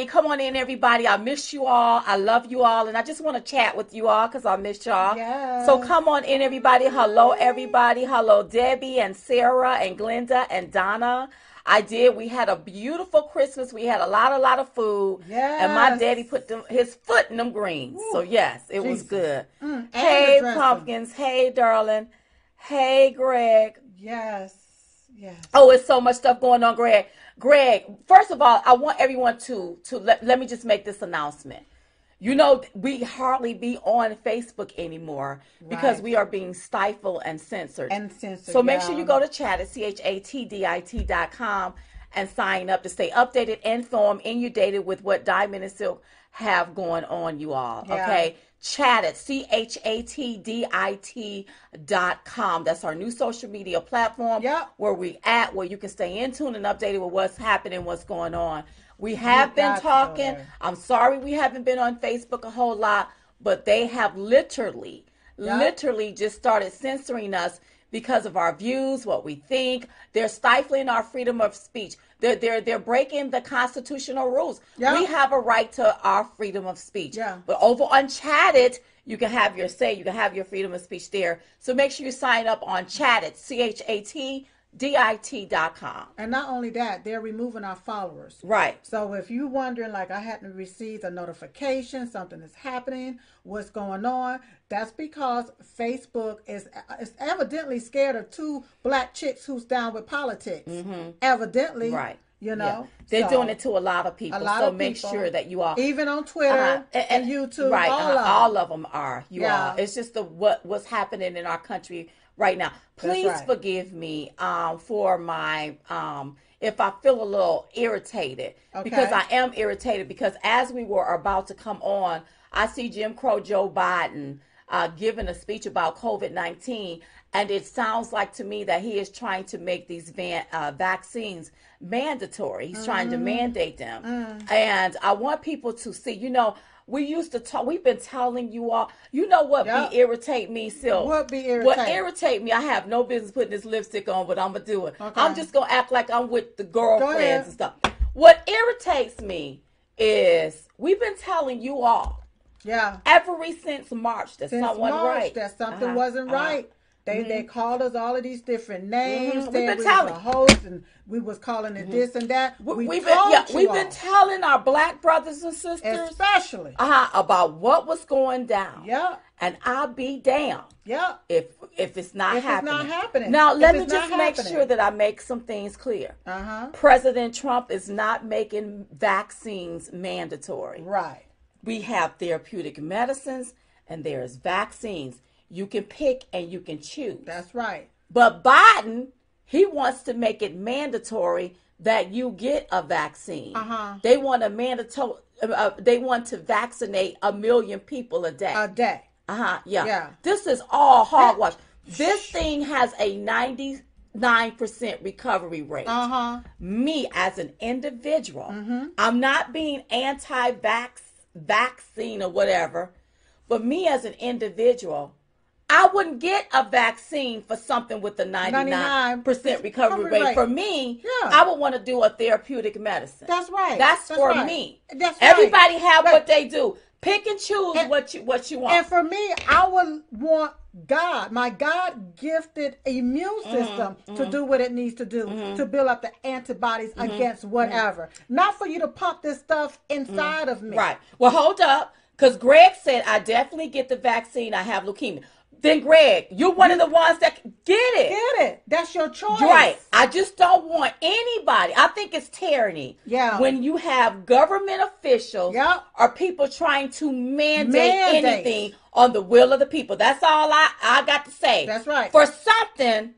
everybody. Come on in, everybody. I miss you all. I love you all. And I just want to chat with you all because I miss y'all. Yes. So come on in, everybody. Hello, everybody. Hello, Debbie and Sarah and Glenda and Donna. I did. We had a beautiful Christmas. We had a lot, a lot of food. And my daddy put them, his foot in them greens. So yes, it was good. Mm, hey, pumpkins. Hey, darling. Hey, Greg. Yes. Yes. Oh, it's so much stuff going on, Greg. Greg, first of all, I want everyone to to let, let me just make this announcement. You know, we hardly be on Facebook anymore because we are being stifled and censored. And censored. so make yeah. sure you go to Chatdit C-H-A-T-D-I-T dot com and sign up to stay updated, and informed, inundated with what Diamond and Silk have going on, you all. Yeah. Okay? Chatdit C-H-A-T-D-I-T dot com. That's our new social media platform Yep. where we at, where you can stay in tune and updated with what's happening, what's going on. We have got been talking. I'm sorry we haven't been on Facebook a whole lot, but they have literally, Yep. literally just started censoring us because of our views, what we think. They're stifling our freedom of speech. They're they're they're breaking the constitutional rules. Yep. We have a right to our freedom of speech. Yeah. But over on Chatdit, you can have your say, you can have your freedom of speech there. So make sure you sign up on Chatdit, C H A T D I T dot com. And not only that, they're removing our followers. Right. So if you're wondering, like I hadn't received a notification, something is happening, what's going on, that's because Facebook is, is evidently scared of two black chicks who's down with politics. Evidently, Mm-hmm. Right. You Yeah. know, They're So, doing it to a lot of people. a lot so of make people, sure that you are even on Twitter Uh-huh. and, YouTube, right? all uh-huh. of them. all of them are. You Yeah. all. It's just the what what's happening in our country right now. Please right. forgive me um, for my um, if I feel a little irritated because I am irritated because as we were about to come on, I see Jim Crow Joe Biden uh, giving a speech about COVID nineteen. And it sounds like to me that he is trying to make these van, uh, vaccines mandatory. He's trying Mm-hmm. to mandate them. Mm. And I want people to see, you know, we used to talk, we've been telling you all, you know what Yep. be irritate me, Sil? What be irritate? What irritate? me, I have no business putting this lipstick on, but I'm going to do it. Okay. I'm just going to act like I'm with the girlfriends and stuff. What irritates me is we've been telling you all yeah. ever since March that Since someone March, right. that something Uh-huh, wasn't uh-huh. right. They they called us all of these different names. Mhm. We've been we telling. host and we was calling it this and that. We, have been, yeah, we've all, been telling our black brothers and sisters especially. uh, about what was going down. Yeah, And I'll be damned. yeah. if if it's not If it's happening. not happening. Now If let me just make happening. sure that I make some things clear. Uh huh. President Trump is not making vaccines mandatory. Right. We have therapeutic medicines and there's vaccines. You can pick and you can choose. That's right. But Biden, he wants to make it mandatory that you get a vaccine. Uh-huh. They want a mandatory. Uh, they want to vaccinate a million people a day. A day. Uh huh. Yeah. Yeah. This is all hogwash. This thing has a ninety-nine percent recovery rate. Uh huh. Me as an individual, Mm-hmm. I'm not being anti-vax, vaccine or whatever, but me as an individual, I wouldn't get a vaccine for something with a ninety-nine percent recovery recovery rate. rate. For me, Yeah. I would want to do a therapeutic medicine. That's right. That's, for right. me. That's right. Everybody have what they do. Pick and choose And- what you what you want. And for me, I would want God, my God gifted immune Mm-hmm, system to do what it needs to do to build up the antibodies Mm-hmm, against whatever. Not for you to pump this stuff inside of me. Right. Well, hold up, because Greg said I definitely get the vaccine. I have leukemia. Then, Greg, you're one of the ones that get it. Get it. That's your choice. Right. I just don't want anybody. I think it's tyranny. Yeah. When you have government officials Yep. or people trying to mandate, Mandate. anything on the will of the people. That's all I, I got to say. That's right. For something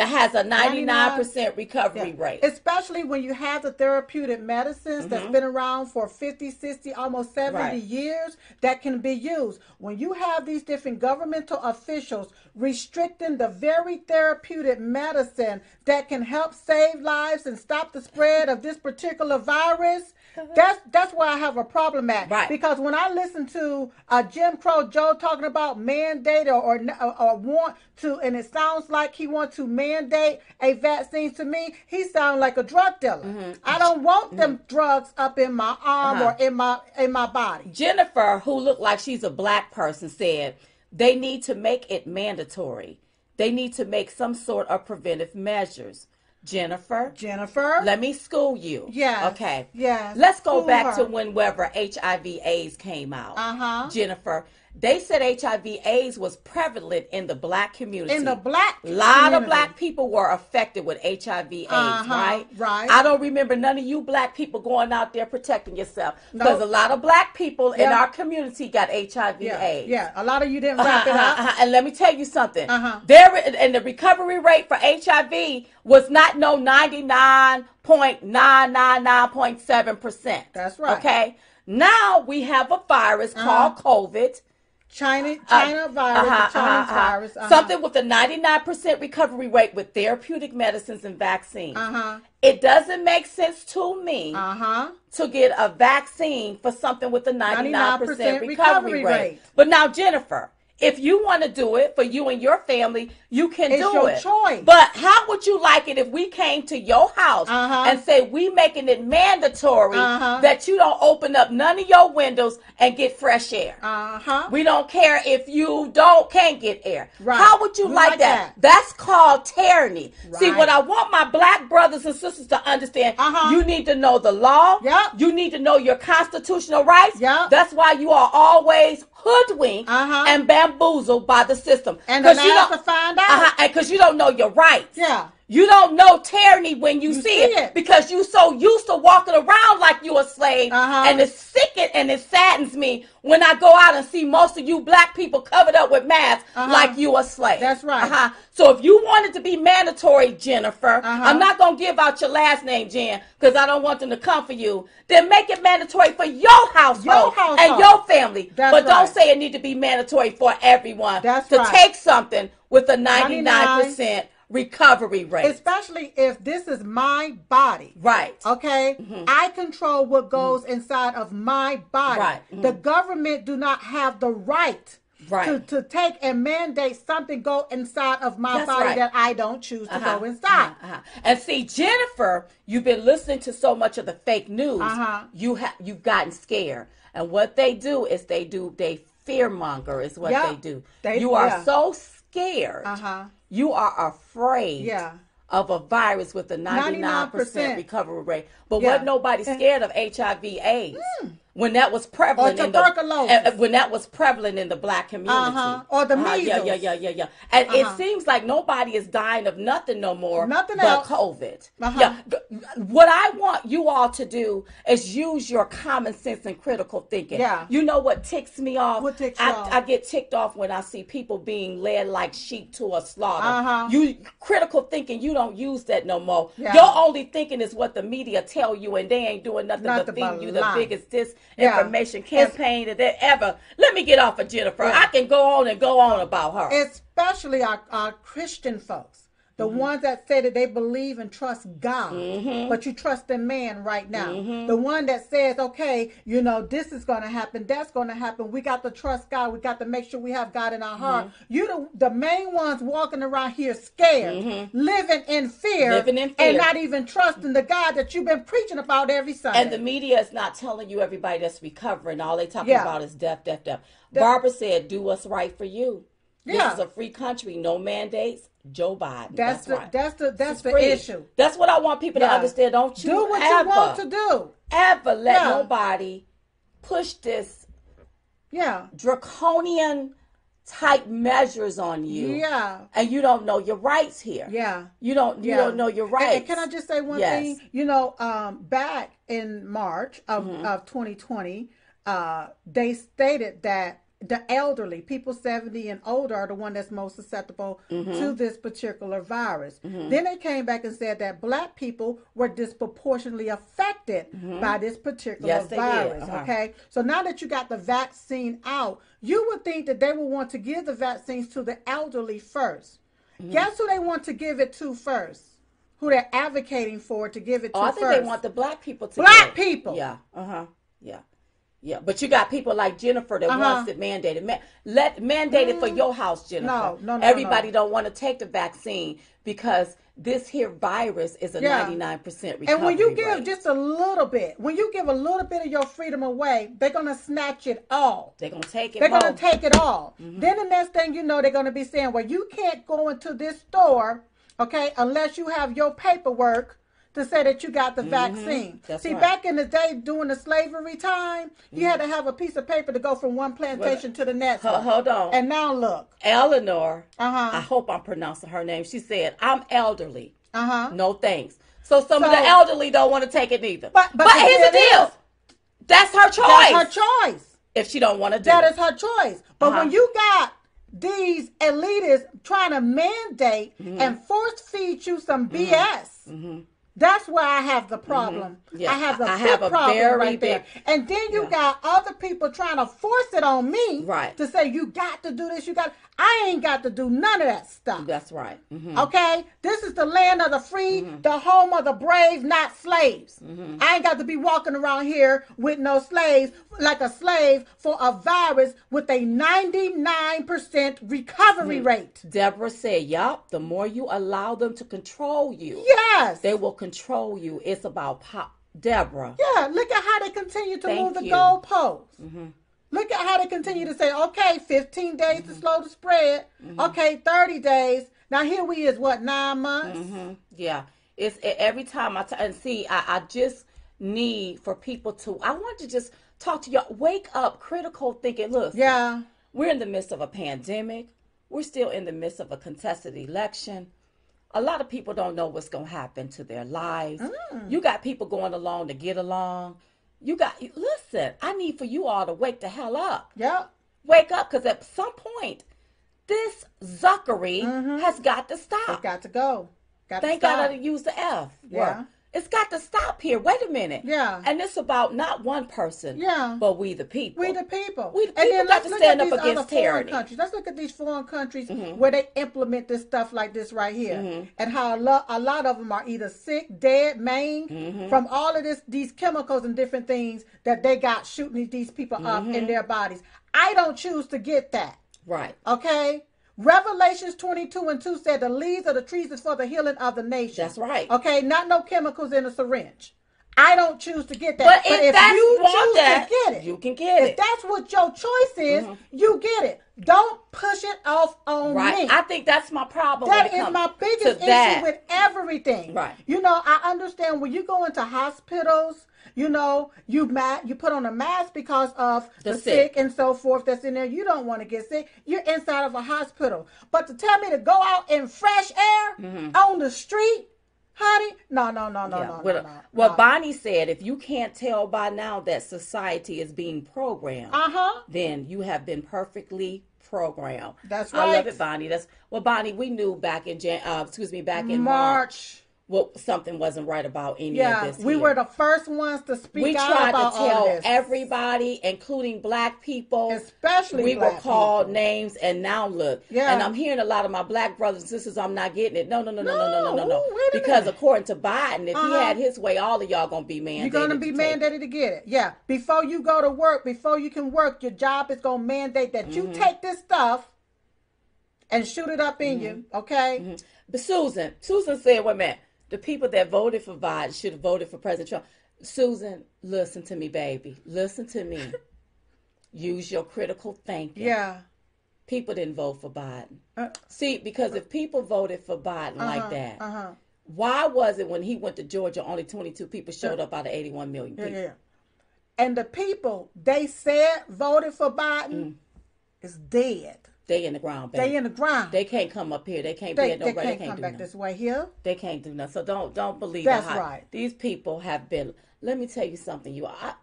that has a 99% recovery Yeah. rate. Especially when you have the therapeutic medicines that's been around for 50, 60, almost 70 Mm-hmm. Right. years that can be used. When you have these different governmental officials restricting the very therapeutic medicine that can help save lives and stop the spread of this particular virus, that's that's where I have a problem at. Right. Because when I listen to uh, Jim Crow Joe talking about mandate or, or or want to, and it sounds like he wants to mandate a vaccine to me, he sounds like a drug dealer. I don't want them drugs up in my arm Mm-hmm. Uh-huh. or in my in my body. Jennifer, who looked like she's a black person, said they need to make it mandatory. They need to make some sort of preventive measures. Jennifer, Jennifer. let me school you. Yeah. Okay. Yeah. Let's go School back her. to whenever HIV AIDS came out. Uh-huh. Jennifer, they said HIV AIDS was prevalent in the black community. in the black A lot community. of black people were affected with HIV AIDS, Uh-huh, right? right. I don't remember none of you black people going out there protecting yourself because a lot of black people in our community got HIV Yeah, AIDS. yeah. A lot of you didn't wrap it Uh-huh, up. uh-huh. And let me tell you something. Uh-huh. There and the recovery rate for HIV was not no 99.999.7%. That's right. Okay? Now we have a virus Uh-huh. called COVID. China, Uh, China virus, uh-huh, Chinese uh-huh, uh-huh. virus. uh-huh. Something with a 99% recovery rate with therapeutic medicines and vaccines. Uh-huh. It doesn't make sense to me Uh-huh. to get a vaccine for something with a 99% 99% recovery, recovery rate. rate. But now, Jennifer, if you want to do it for you and your family, you can It's do your it. choice. But how would you like it if we came to your house Uh-huh. and say we making it mandatory Uh-huh. that you don't open up none of your windows and get fresh air? Uh-huh. We don't care if you don't can't get air. Right. How would you like, like that? that. That's called tyranny. Right. See, what I want my black brothers and sisters to understand, Uh-huh. you need to know the law. Yep. You need to know your constitutional rights. Yep. That's why you are always hoodwinked Uh-huh. and bamboozled by the system. And you don't- to find out. Uh-huh, because you don't know your rights. Yeah. You don't know tyranny when you, You see, it, it. because you so used to walking around like you a slave, Uh-huh. and it and it saddens me when I go out and see most of you black people covered up with masks Uh-huh. like you a slave. That's right. Uh-huh. So if you want it to be mandatory, Jennifer, Uh-huh. I'm not gonna give out your last name, Jen, because I don't want them to come for you. Then make it mandatory for your household, Your household. and your family. That's but don't say it need to be mandatory for everyone. That's to right. take something with a 99% recovery rate. Especially if this is my body. right. Okay, I control what goes inside of my body. Right. The government do not have the right, Right. to, to take and mandate something go inside of my That's body right. that I don't choose to Uh-huh, go inside. uh-huh, uh-huh. And see, Jennifer, you've been listening to so much of the fake news. Uh-huh. You have you've gotten scared, and what they do is they do they fear monger is what Yeah. they do. They- you are yeah. so scared. You are afraid. Yeah. Of a virus with a 99% 99%. recovery rate. But Yeah. what nobody's scared of HIV AIDS when that was prevalent in the uh, when that was prevalent in the black community. Uh-huh. Or the Uh-huh. Yeah, yeah, yeah, yeah, yeah. And Uh-huh. it seems like nobody is dying of nothing no more Nothing but else. COVID. Uh-huh. Yeah. What I want you all to do is use your common sense and critical thinking. Yeah. You know what ticks me off? What ticks I, off? I get ticked off when I see people being led like sheep to a slaughter. Uh-huh. You critical thinking, you don't use that no more. Yeah. Your only thinking is what the media tell you, and they ain't doing nothing but feeding you the biggest Yeah. disinformation campaign that they ever. Let me get off of Jennifer. Yeah. I can go on and go on about her. especially our, our Christian folks, the Mm-hmm. ones that say that they believe and trust God, Mm-hmm. but you trust in man right now. The one that says, okay, you know, this is going to happen, that's going to happen. We got to trust God. We got to make sure we have God in our heart. Mm-hmm. You the, the main ones walking around here scared, living in fear, Living in and not even trusting the God that you've been preaching about every Sunday. And the media is not telling you everybody that's recovering. All they talking Yeah. about is death, death, death. Barbara said, "Do what's right for you." Yeah. This is a free country, no mandates. Joe Biden. that's, That's, the right. that's the that's the issue. That's what I want people to understand. Don't you Do what ever, you want to do. ever let Yeah. nobody push this Yeah. draconian type measures on you. Yeah. And you don't know your rights here. Yeah. You don't you Yeah. don't know your And- rights. And, can I just say one Yes. thing? You know, um, back in March of, Mm-hmm. of 2020, uh, they stated that the elderly, people 70 and older, are the one that's most susceptible Mm-hmm. to this particular virus. Then they came back and said that black people were disproportionately affected by this particular Mm-hmm. Yes, virus. Uh-huh. Okay, so now that you got the vaccine out, you would think that they would want to give the vaccines to the elderly 1st Mm-hmm. Guess who they want to give it to first? Who they're advocating for to give it to Oh, I think first? they want the black people to Black people. Yeah. Uh huh. Yeah. Yeah, but you got people like Jennifer that Uh-huh. wants it mandated. Ma- let mandate it for your house, Jennifer. No, no, no, Everybody no. don't want to take the vaccine because this here virus is a ninety nine percent recovery And when you give rate. just a little bit, when you give a little bit of your freedom away, they're gonna snatch it all. they're gonna take it. They're more. gonna take it all. Mm-hmm. Then the next thing you know, they're gonna be saying, "Well, you can't go into this store, okay, unless you have your paperwork to say that you got the vaccine." Mm-hmm. That's See, right. back in the day, during the slavery time, you had to have a piece of paper to go from one plantation to the next. Ho- hold on. And now look, Eleanor, uh huh, I hope I'm pronouncing her name. She said, "I'm elderly. uh huh. No thanks." So some of the elderly don't want to take it either. But- but the here's the deal: is- that's her choice. That's her choice. if she don't want to do That it. is her choice. But Uh-huh. when you got these elitists trying to mandate Mm-hmm. and force feed you some BS, that's where I have the problem. Mm-hmm. Yeah, I have the I have a problem very right there. And then you Yeah. got other people trying to force it on me Right. to say you got to do this, you got I ain't got to do none of that stuff. That's right. Mhm. Okay, this is the land of the free, Mm-hmm. the home of the brave, not slaves. I ain't got to be walking around here with no slaves, like a slave for a virus with a 99% recovery Mm-hmm. rate. Deborah said, "Yup. The more you allow them to control you, Yes. they will control you. It's about pop." Deborah. yeah, look at how they continue to Thank move the you. Mm-hmm. goalposts. Look at how they continue to say, okay, 15 days Mm-hmm. to slow the spread. Okay, 30 days. Now here we is, what, nine months? hmm Yeah, it's every time I t- and see. I, I just need for people to. I want to just talk to y'all, Wake up, critical thinking. Look, Yeah. we're in the midst of a pandemic. We're still in the midst of a contested election. A lot of people don't know what's going to happen to their lives. Mm. You got people going along to get along. You got listen. I need for you all to wake the hell up. Yep. Wake up, because at some point, this zuckery mm-hmm. has got to stop. It's got to go. Got Thank to God I stop. didn't use the F Yeah. word. It's got to stop here. Wait a minute. Yeah. And it's about not one person. Yeah. But we the people. We the people. We the and people then got to look stand at up these against tyranny. Mm-hmm. countries. Let's look at these foreign countries where they implement this stuff like this right here, and how a lot, a lot of them are either sick, dead, maimed Mm-hmm. from all of this, these chemicals and different things that they got shooting these people up Mm-hmm. in their bodies. I don't choose to get that. Right. Okay. Revelations 22 and 2 said the leaves of the trees is for the healing of the nation. That's right. Okay, not no chemicals in a syringe. I don't choose to get that. But if that's you choose that, to get it, you can get if it. If that's what your choice is, mm-hmm. you get it. Don't push it off on Right. me. I think that's my problem. That is my biggest to that. issue with everything. Right. You know, I understand when you go into hospitals, you know, you ma- you put on a mask because of The the, sick. sick. and so forth that's in there. You don't want to get sick. You're inside of a hospital. But to tell me to go out in fresh air on the street, honey, no, no, no, no, Mm-hmm. Yeah. no, Well, no, no. well, Bonnie said, if you can't tell by now that society is being programmed, Uh huh. then you have been perfectly programmed. That's I love it, Bonnie. That's well, Bonnie. We knew back in Jan. Uh, excuse me, back in March, March well, something wasn't right about any yeah, of this. We here. were the first ones to speak. We tried to tell everybody, including black people. Especially we were called people. names and now look. Yeah. And I'm hearing a lot of my black brothers and sisters, I'm not getting it. No, no, no, no, no, no, no, no. Ooh, because minute. according to Biden, if uh-huh. he had uh-huh. his way, all of y'all gonna be mandated. You're gonna be to mandated to get it. Yeah. Before you go to work, before you can work, your job is gonna mandate that mm-hmm. you take this stuff and shoot it up in mm-hmm. you. Okay. Mm-hmm. But Susan, Susan said, wait a minute the people that voted for Biden should have voted for President Trump. Susan, listen to me, baby. Listen to me. Use your critical thinking. Yeah. People didn't vote for Biden. Uh, See, because if people voted for Biden like uh-huh, that, Uh huh. why was it when he went to Georgia only 22 people showed up out of 81 million people? yeah. And the people they said voted for Biden is dead. They in the ground, baby. They They, in the ground. They can't come up here. They can't They, be at they nobody. They can't can't, come do back nothing. this way here. They can't do nothing. So don't don't believe That's the hype. right. These people have been. Let me tell you something. You, I,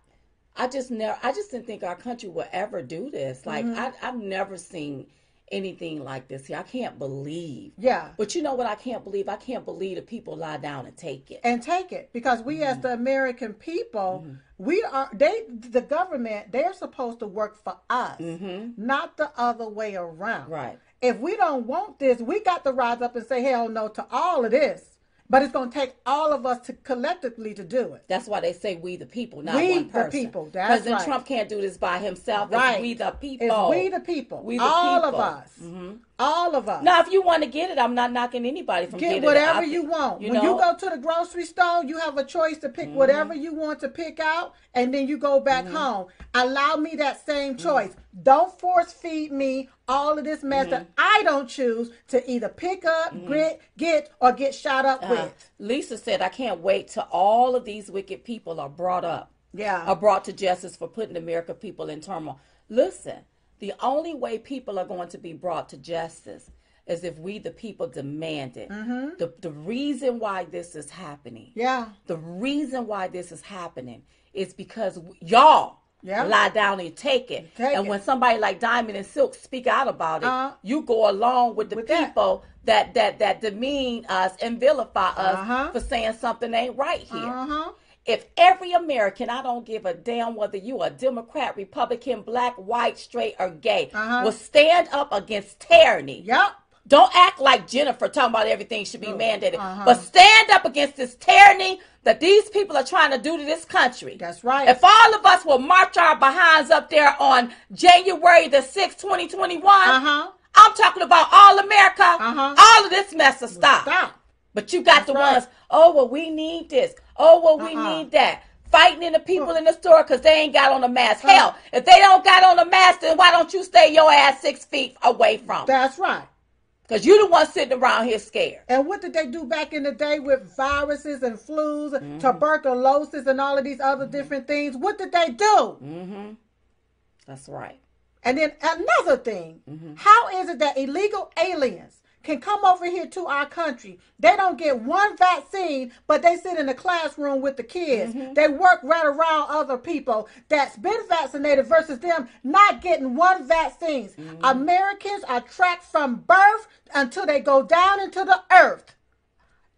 I just never. I just didn't think our country would ever do this. Like Mm-hmm. I, I've never seen anything like this here. I can't believe. Yeah. But you know what? I can't believe. I can't believe the people lie down and take it. and take it because we as Mm-hmm. the american people we are they the government they're supposed to work for us not the other way around Mm-hmm. Right. if we don't want this we got to rise up and say hell no to all of this But it's going to take all of us to collectively to do it. That's why they say we the people, not We one the people, that's President right. Trump can't do this by himself. Right. It's we the people. It's we the people. We the all people. of us. Mm-hmm. All of us. Now, if you want to get it, I'm not knocking anybody from Get getting whatever it. You want. You when know, you go to the grocery store, you have a choice to pick whatever mm-hmm. you want to pick out, and then you go back mm-hmm. home. Allow me that same choice. Don't force feed me all of this mess that mm-hmm. I don't choose to either pick up, mm-hmm. grit, get, or get shot up uh, with. Lisa said, I can't wait till all of these wicked people are brought up. Yeah. are brought to justice for putting the American people in turmoil. Listen, the only way people are going to be brought to justice is if we, the people, demand it. Mm-hmm. The, the reason why this is happening, Yeah. the reason why this is happening is because y'all Yeah. lie down and take it. Take and it. when somebody like Diamond and Silk speak out about it, Uh-huh. you go along with the With that. people that. that that demean us and vilify us Uh-huh. for saying something ain't right here. Uh huh. If every American, I don't give a damn whether you are Democrat, Republican, black, white, straight, or gay, Uh-huh. will stand up against tyranny. Yep. Don't act like Jennifer talking about everything should be mandated, Uh-huh. but stand up against this tyranny that these people are trying to do to this country. That's right. If all of us will march our behinds up there on January the 6th, 2021, Uh-huh. I'm talking about all America, Uh-huh. all of this mess will stop. Stop. But you got the right. ones, oh, well, we need this. Oh, well, we Uh-uh. need that. Fighting in the people in the store because they ain't got on a mask. Hell, if they don't got on a mask, then why don't you stay your ass six feet away from? That's right. Because you the one sitting around here scared. And what did they do back in the day with viruses and flus, Mm-hmm. tuberculosis, and all of these other different things? What did they do? Mm-hmm. That's right. And then another thing, Mm-hmm. how is it that illegal aliens can come over here to our country? They don't get one vaccine, but they sit in the classroom with the kids. Mm-hmm. They work right around other people that's been vaccinated versus them not getting one vaccine. Mm-hmm. Americans are tracked from birth until they go down into the earth.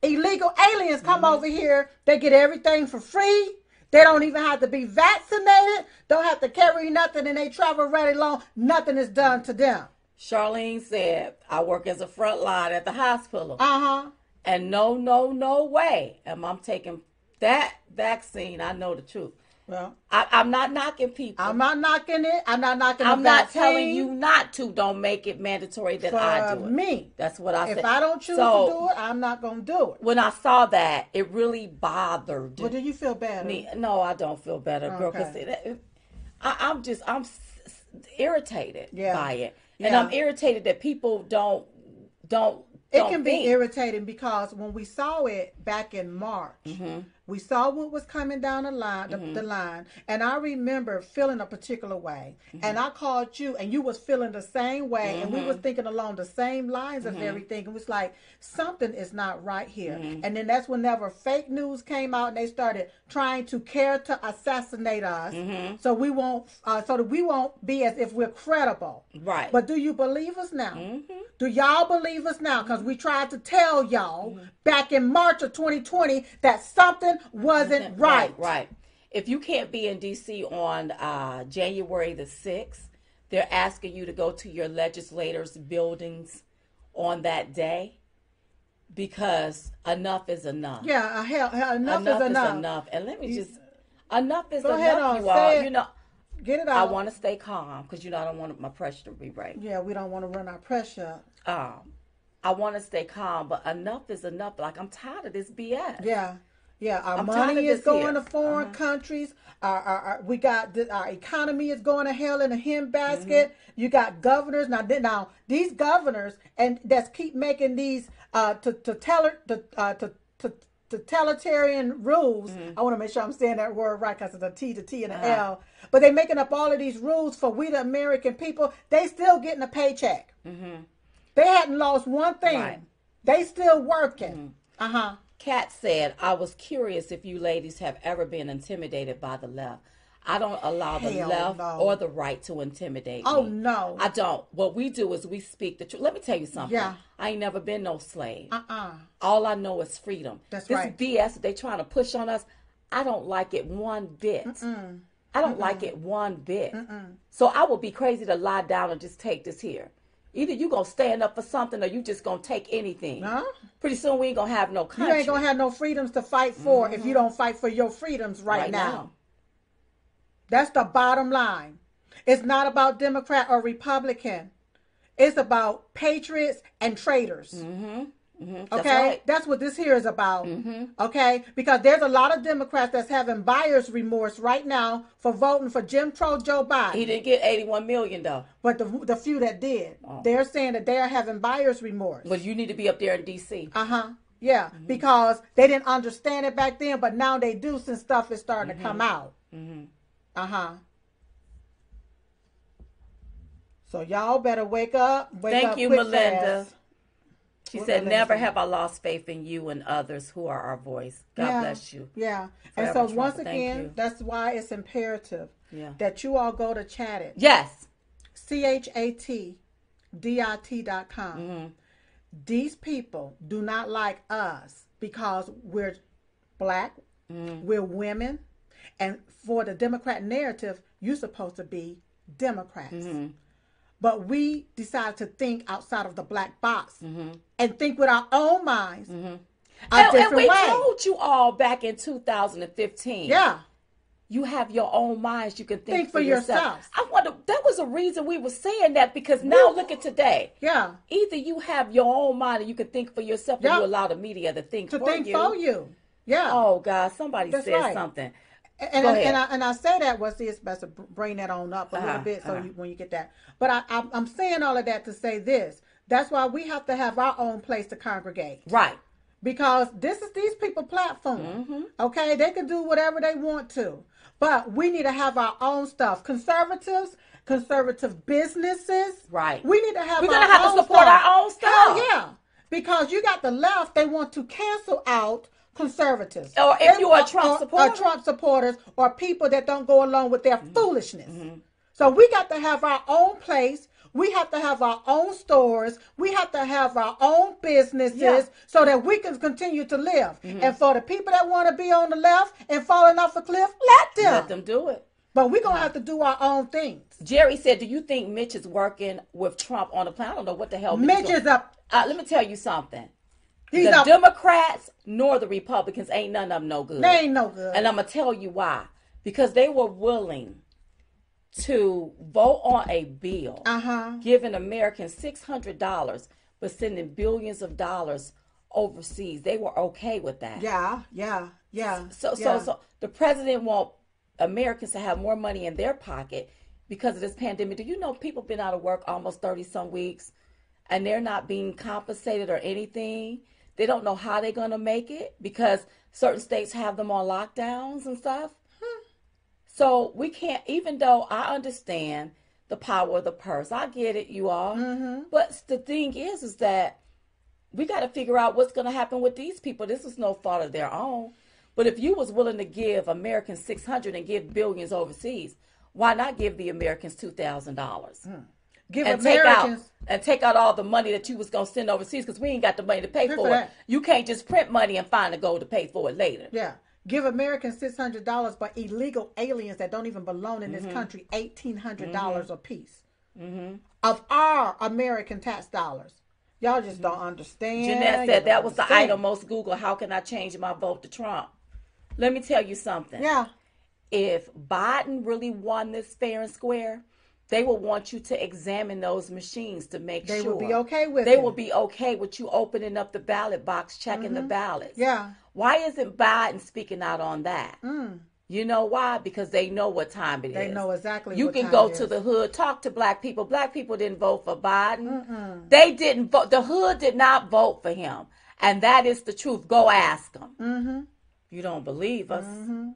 Illegal aliens come Mm-hmm. over here, they get everything for free. They don't even have to be vaccinated, don't have to carry nothing, and they travel right along. Nothing is done to them. Charlene said, I work as a front line at the hospital. Uh huh. and no, no, no way am I taking that vaccine. I know the truth. Well, I, I'm not knocking people. I'm not knocking it. I'm not knocking I'm not telling you not to. Don't make it mandatory that I do it. me. That's what I If said. I don't choose so, to do it, I'm not going to do it. when I saw that, it really bothered Well, do you feel better? me. No, I don't feel better, girl. Because I'm just I'm irritated Yeah. by it, and I'm irritated that people don't don't. It don't can be irritating because when we saw it back in March, Mm-hmm. We saw what was coming down the line, the, the line, and I remember feeling a particular way. Mm-hmm. And I called you, and you was feeling the same way, and we was thinking along the same lines Mm-hmm. of everything. It was like something is not right here. Mm-hmm. And then that's whenever fake news came out, and they started trying to care to assassinate us, Mm-hmm. so we won't, uh, so that we won't be as if we're credible. Right. But do you believe us now? Mm-hmm. Do y'all believe us now? Because we tried to tell y'all Mm-hmm. back in March of 2020 that something wasn't right. Right. If you can't be in DC on uh, January the 6th, they're asking you to go to your legislators' buildings on that day because enough is enough. Yeah, uh, hell, hell, enough, enough is enough. enough. And let me just, enough is Go enough, ahead on, you all. it. You know, Get it out. I want to stay calm because, you know, I don't want my pressure to be right. yeah, we don't want to run our pressure. Um, I want to stay calm, but enough is enough. Like, I'm tired of this BS. Yeah. Yeah, our I'm money is going here. Uh-huh. to foreign countries. Our, our, our we got the, our economy is going to hell in a hen basket. Mm-hmm. You got governors now. Now these governors and that's keep making these uh to to tell the uh to to totalitarian rules. Mm-hmm. I want to make sure I'm saying that word right because it's the T, the T, and the Uh-huh. L. But they're making up all of these rules for we the American people. They still getting a paycheck. They hadn't lost one thing. Mm-hmm. Right. They still working. Mm-hmm. Uh huh. Kat said, I was curious if you ladies have ever been intimidated by the left. I don't allow the Hell left no. or the right to intimidate Oh me. no. I don't. What we do is we speak the truth. Let me tell you something. Yeah. I ain't never been no slave. Uh uh All I know is freedom. That's this right. BS that they trying to push on us, I don't like it one bit. I don't like it one bit. So I would be crazy to lie down and just take this here. Either you gonna stand up for something or you just gonna take anything. Huh? Pretty soon we ain't gonna have no You country. ain't gonna have no freedoms to fight for if you don't fight for your freedoms right, right now. now. That's the bottom line. It's not about Democrat or Republican. It's about patriots and traitors. Mm-hmm. That's Okay, right. that's what this here is about. Mhm. Okay, because there's a lot of Democrats that's having buyer's remorse right now for voting for Jim Crow Joe Biden. He didn't get 81 million though. But the the few that did, Oh. they're saying that they are having buyer's remorse. But you need to be up there in DC. Uh huh. Yeah, Mm-hmm. because they didn't understand it back then, but now they do since stuff is starting to come out. Mm-hmm. Uh huh. So y'all better wake up. Wake Thank up you, Melinda. fast. She What said, "Never have I lost faith in you and others who are our voice. God Yeah. bless you." Yeah, and so Trump. once again, that's why it's imperative Yeah. that you all go to Chatdit. Yes. C H A T D I T dot com. Mm-hmm. These people do not like us because we're black, Mm-hmm. we're women, and for the Democrat narrative, you're supposed to be Democrats. Mm-hmm. But we decided to think outside of the black box and think with our own minds Mm-hmm. And, and different we way. told you all back in 2015. yeah. You have your own minds. You can think, Think for, for yourself. yourselves. I wonder. That was a reason we were saying that because now look at today. Yeah. Either you have your own mind and you can think for yourself, or you allow the media to think To for think you. for you. Yeah. Oh God, somebody That's said right. something. And, Go and, and I and I say that was it's best to bring that on up a Uh-huh, little bit so uh-huh. you, when you get that. But I, I I'm saying all of that to say this. That's why we have to have our own place to congregate Right. because this is these people platform. Mm-hmm. Okay, they can do whatever they want to, but we need to have our own stuff. Conservatives, conservative businesses, Right. We need to have. We're our gonna have to support stuff. our own Hell stuff. yeah, because you got the left. They want to cancel out conservatives. Or if They- you are Trump or- or. Trump supporters, or people that don't go along with their Mm-hmm. foolishness. So we got to have our own place. We have to have our own stores. We have to have our own businesses Yeah. Mm-hmm. so that we can continue to live. And for the people that want to be on the left and falling off a cliff, let them. Let them do it. But we're going to have to do our own things. Jerry said, "Do you think Mitch is working with Trump on the plan? I don't know what the hell Mitch, Mitch is up. Uh, let me tell you something. He's the up. Democrats nor the Republicans ain't none of them no good. They ain't no good. And I'm gonna tell you why. Because they were willing to vote on a bill Uh huh. giving Americans six hundred dollars, but sending billions of dollars overseas. They were okay with that. Yeah, yeah, yeah. So yeah. so so the president want Americans to have more money in their pocket because of this pandemic. Do you know people been out of work almost thirty some weeks and they're not being compensated or anything? They don't know how they're gonna make it because certain states have them on lockdowns and stuff. So we can't even though I understand the power of the purse. I get it, you all. Mm-hmm. But the thing is is that we got to figure out what's going to happen with these people. This is no fault of their own. But if you was willing to give Americans 600 and give billions overseas, why not give the Americans $2,000? Give And take out and take out all the money that you was going to send overseas cuz we ain't got the money to pay for for it. You can't just print money and find the gold to pay for it later. Yeah. Give Americans six hundred dollars, but illegal aliens that don't even belong in Mm-hmm. this country eighteen hundred dollars a piece of our American tax dollars. Y'all just don't understand. Mm-hmm. Jeanette said that was the item most Google. How can I change my vote to Trump? Let me tell you something. Yeah. if Biden really won this fair and square, they will want you to examine those machines to make They sure they will be okay with they it. will be okay with you opening up the ballot box, checking the ballots. Mm-hmm. Yeah. Why isn't Biden speaking out on that? You know why? Because they know what time it is. Mm. They know exactly You can go to is. the hood, talk to black people. Black people didn't vote for Biden. They didn't vote. The hood did not vote for him, and that is the truth. Go ask them. Mm-hmm. You don't believe us. Mm-hmm.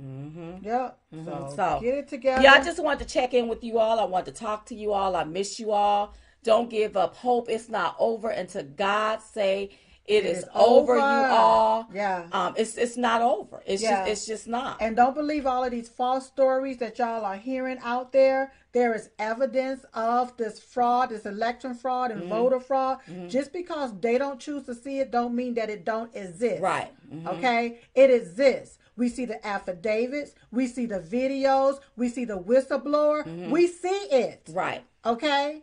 Mm-hmm. Yep. Mhm. So, So, get it together. Yeah, I just wanted to check in with you all. I want to talk to you all. I miss you all. Don't give up hope. It's not over until God say it is, is over. You all. Yeah. Um, it's it's not over. It's Yeah. just it's just not. And don't believe all of these false stories that y'all are hearing out there. There is evidence of this fraud, this election fraud Mm-hmm. and voter fraud. Just because they don't choose to see it, don't mean that it don't exist. right. Mhm. Okay, it exists. We see the affidavits, we see the videos, we see the whistleblower, Mm-hmm. we see it. Right. Okay,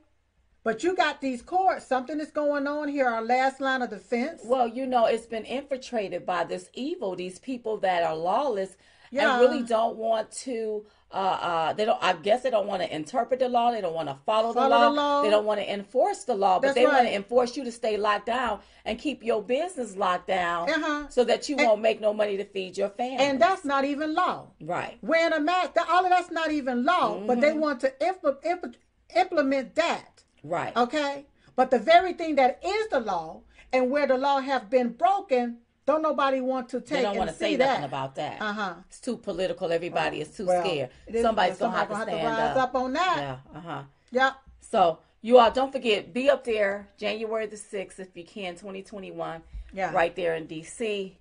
But you got these courts. Something is going on here. Our last line of defense. Well, you know, it's been infiltrated by this evil, these people that are lawless Yeah. and really don't want to uh uh they don't I guess they don't want to interpret the law, they don't want to follow, the, law, the law. they don't want to enforce the law, but That's they want to enforce you to stay locked down and keep your business locked down Uh-huh. so that you And- won't make no money to feed your family. and that's not even law. right. Wearing a mask, that, all of that's not even law, but Mm-hmm. they want to impl- impl- implement that. Right. Okay? But the very thing that is the law and where the law have been broken, don't nobody want to take They don't and want to say that. nothing about that. Uh-huh. It's too political. Everybody is too Well, scared. is- Somebody's gonna have somebody to gonna stand rise up on that. Yeah. Uh huh. Yep. So you all don't forget, be up there January the sixth if you can, 2021. Yeah. Right there in DC,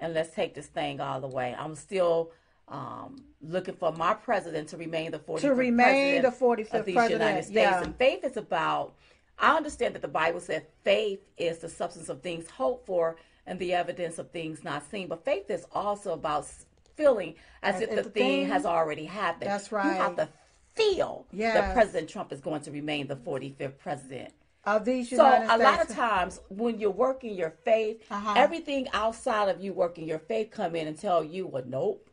and let's take this thing all the way. I'm still um, looking for my president to remain the 45th To remain president the 45th of these president, United States. yeah. And faith is about. I understand that the Bible said faith is the substance of things hoped for and the evidence of things not seen. But faith is also about feeling as As if if the the thing thing- has already happened. That's right. You have to feel that President Trump is going to remain the 45th president. Of these So United a lot of times when you're working your faith, Uh-huh. everything outside of you working your faith come in and tell you, well, nope,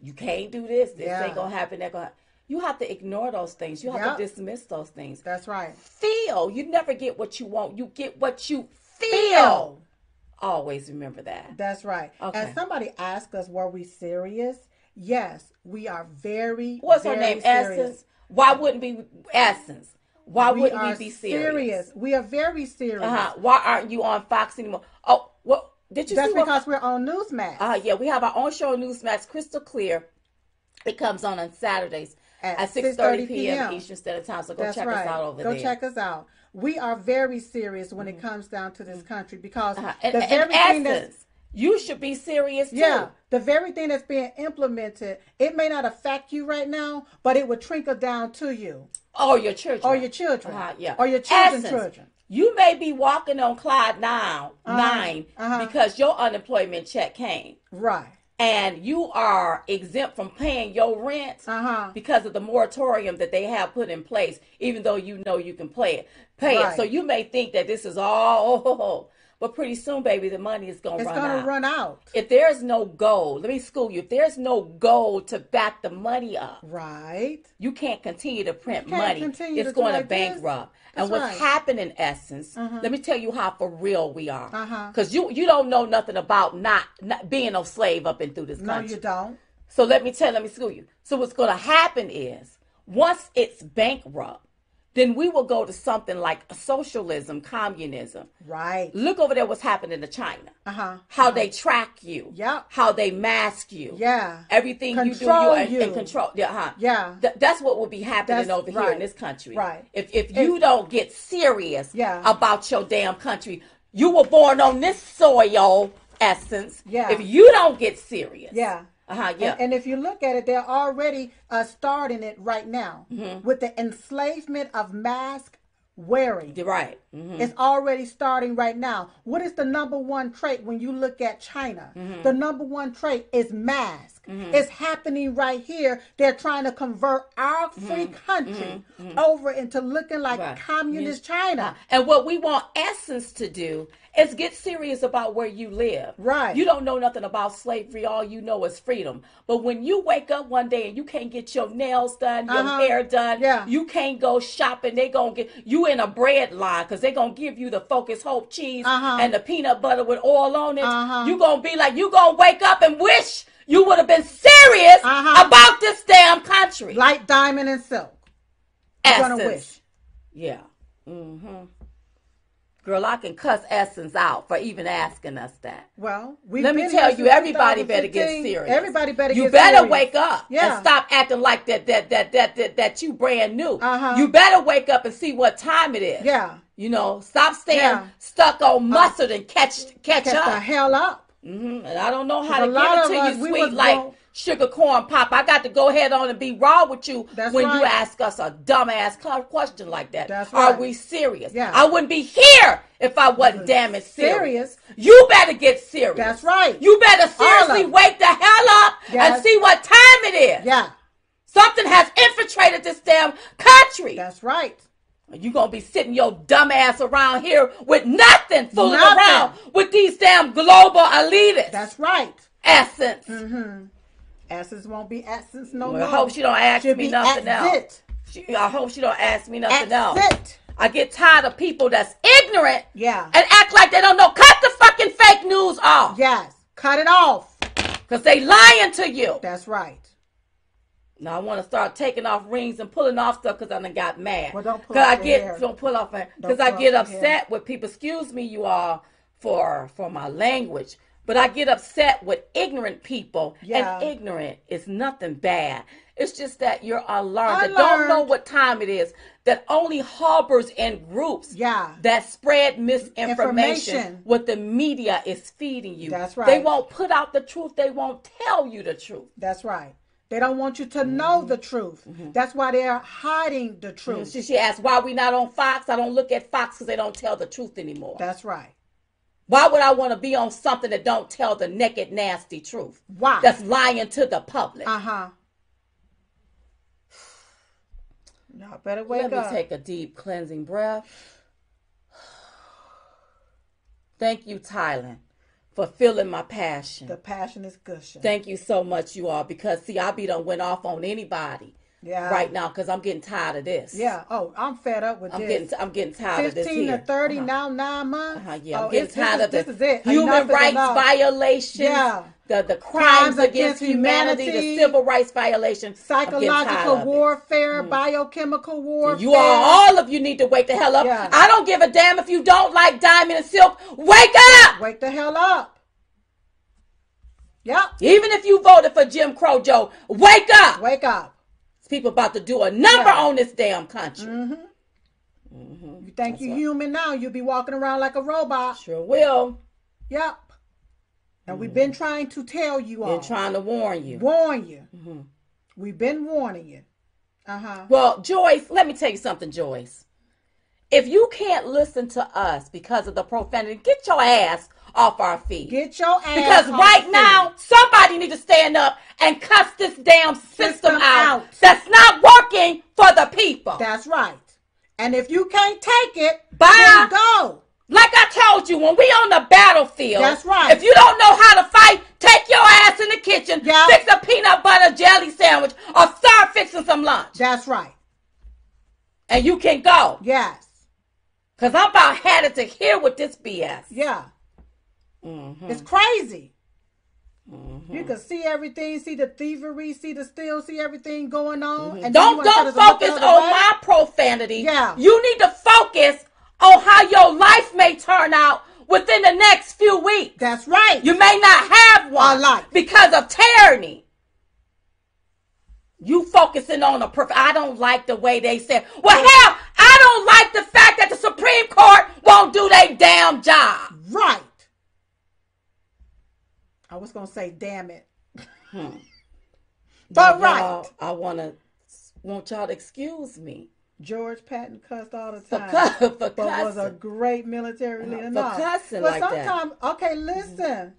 you can't do this. This Yeah. ain't gonna happen. That gonna. You have to ignore those things. You have Yep. to dismiss those things. That's right. Feel. You never get what you want. You get what you feel. Feel. Always remember that. That's right. Okay. And somebody asked us, were we serious? Yes, we are very. What's her name? serious. Essence. Why wouldn't we Essence? Why We wouldn't we be serious? We are very serious. Uh-huh. Why aren't you on Fox anymore? Oh, well, did you That's see what? because we're on Newsmax. Uh, yeah, we have our own show, Newsmax, Crystal Clear. It comes on on Saturdays At at, 6.30 6:30 p.m. Eastern Standard Time. So go That's check right. us out over Go there. Mm-hmm. check us out. We are very serious when it comes down to this country because Uh, and, the very thing that's you should be serious too. yeah, the very thing that's being implemented, it may not affect you right now, but it will trickle down to you Or your children. or your children Uh-huh, yeah. or your children's Essence, children. You may be walking on cloud nine, nine uh-huh. because your unemployment check came. Right. and you are exempt from paying your rent Uh-huh. because of the moratorium that they have put in place, even though you know you can pay it. Pay it. So you may think that this is all, but pretty soon, baby, the money is gonna run out. It's run going to out. run out. If there's no goal, let me school you. If there's no goal to back the money up, Right. you can't continue to print money. It's to going to like this. bankrupt. And what's right. happened in essence, let me tell you how for real we are. Uh-huh. Because you you don't know nothing about not, not being a slave up and through this country. No, you don't. So let me tell, let me school you. So what's going to happen is once it's bankrupt, then we will go to something like socialism, communism. Right. Look over there, what's happening to China. Uh-huh. How they track you. Yep. How they mask you. Yeah. Everything you do, Control you, and, you. and control. Yeah, huh? Yeah. Th- that's what will be happening That's over here in this country. Right. If if you don't get serious Yeah. about your damn country, you were born on this soil, essence. Yeah. If you don't get serious. Yeah. Uh huh. Yeah. And, and if you look at it, they're already uh, starting it right now Mm-hmm. with the enslavement of mask wearing. You're right. hmm It's already starting right now. What is the number one trait when you look at China? Mm-hmm. The number one trait is mask. It's happening right here. They're trying to convert our free country over into looking like Mm-hmm. Right. communist China. And what we want Essence to do is get serious about where you live. Right. You don't know nothing about slavery. All you know is freedom. But when you wake up one day and you can't get your nails done, your Uh-huh. hair done, Yeah. you can't go shopping, they to get you in a bread line because they going to give you the Focus Hope cheese Uh-huh. and the peanut butter with oil on it. Uh-huh. you going to be like, you to wake up and wish you would have been serious Uh-huh. about this damn country. Like diamond and silk. You're gonna wish. Yeah. Mm-hmm. Girl, I can cuss Essence out for even asking us that. Well, we've Let me tell you, everybody better get serious. Everybody better You better serious. wake up Yeah. and stop acting like that that that that that, that you brand new. Uh-huh. You better wake up and see what time it is. Yeah. You know, stop staying Yeah. stuck on mustard and catch catch Get the hell up. Mm-hmm. And I don't know how to give it to us, you we sweet was like grown- sugar corn pop. I got to go ahead on and be raw with you That's when you ask us a dumbass question like that. That's Are right. we serious? Yeah. I wouldn't be here if I wasn't damn it serious. Serious. You better get serious. That's right. You better seriously wake the hell up and see what time it is. Yeah, Something has infiltrated this damn country. that's right. You gonna be sitting your dumb ass around here with nothing, fooling Nothing. around with these damn global elitists. That's right. essence. Mm-hmm. Essence won't be essence no Well, I hope she don't ask She'll me nothing else. She, I hope she don't ask me nothing else. I get tired of people that's ignorant Yeah. and act like they don't know. Cut the fucking fake news off. Yes. Cut it off. Cause they lying to you. That's right. Now I want to start taking off rings and pulling off stuff because I done got mad. Well, don't pull Cause off I get hair. don't pull off because I get your hair. upset with people. Excuse me, you all for for my language, but I get upset with ignorant people. Yeah. And ignorant is nothing bad. It's just that you're unlearned that don't know what time it is. That only harbors in groups. Yeah. That spread misinformation. Information. What the media is feeding you. That's right. They won't put out the truth. They won't tell you the truth. That's right. They don't want you to know Mm-hmm. the truth. That's why they're hiding the truth. She, she asked why we not on Fox. I don't look at Fox because they don't tell the truth anymore. That's right. Why would I want to be on something that don't tell the naked, nasty truth? Why? That's lying to the public. Uh huh. Y'all better wake Let me take a deep cleansing breath. Thank you, Thailand, for feeling my passion. the passion is gushing. Thank you so much, you all, because see, I be done went off on anybody yeah. right now because I'm getting tired of this. Yeah. Oh, I'm fed up with I'm this. getting I'm getting tired of this 15 here. to 30 Uh-huh. now nine months. Uh-huh, yeah, I'm oh, getting tired this of is, this is it. human Enough rights violations, Yeah. the the crimes, Crimes against, against humanity, humanity, the civil rights violations, I'm getting tired Psychological it. Mm. warfare, biochemical warfare. You all, all of you need to wake the hell up. Yeah. I don't give a damn if you don't like diamond and silk. Wake up! Wake the hell up. Yep. Even if you voted for Jim Crow Joe, wake up! Wake up. People about to do a number Yeah. on this damn country. You think That's you right. human now, you'll be walking around like a robot. Sure will. Yep. And we've been trying to tell you all. Been trying to warn you. warn you. Mm-hmm. We've been warning you. Uh huh. Well, Joyce, let me tell you something, Joyce. If you can't listen to us because of the profanity, get your ass off our feet. Get your ass. Because right now, somebody need to stand up and cuss this damn system, System out, out. that's not working for That's right. And if you can't take it, Bye. then go. like I told you, when we on the battlefield, That's right. If you don't know how to fight, take your ass in the kitchen, Yeah. fix a peanut butter jelly sandwich, or start fixing some lunch, That's right. and you can go. Yes. Cause I'm about headed to hear with this BS. Yeah. Mm-hmm. It's crazy. Mm-hmm. You can see everything, see the thievery, see the steal, see everything going on. Mm-hmm. And then you Don't don't us to look the focus on way? my profanity. Yeah. You need to focus on how your life may turn out within the next few weeks. That's right. You may not have one life. because of tyranny. You focusing on a perfect. I don't like the way they said. Well, hell, I don't like the fact that the Supreme Court won't do their damn job. right. I was gonna say, damn it. But right. I wanna want y'all to excuse me George Patton cussed all the for, time. cu- for but was a great military leader. for No. cussing but like that. sometimes, okay, listen.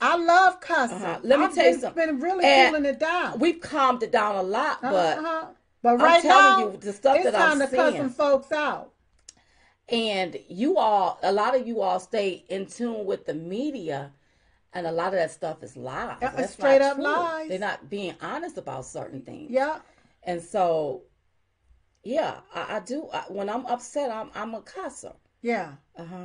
I love cussing. Uh-huh. Let me I've tell you been, something. been really And cooling it down. We've calmed it down a lot, but uh-huh. but right I'm telling now, you, the stuff it's that time I'm to seeing. some folks out. And you all, a lot of you all stay in tune with the media, and a lot of that stuff is lies. Yeah, That's straight up true. lies. They're not being honest about certain things. Yeah, And so, yeah, I, I do. I, when I'm upset, I'm I'm a cusser. yeah. Uh huh.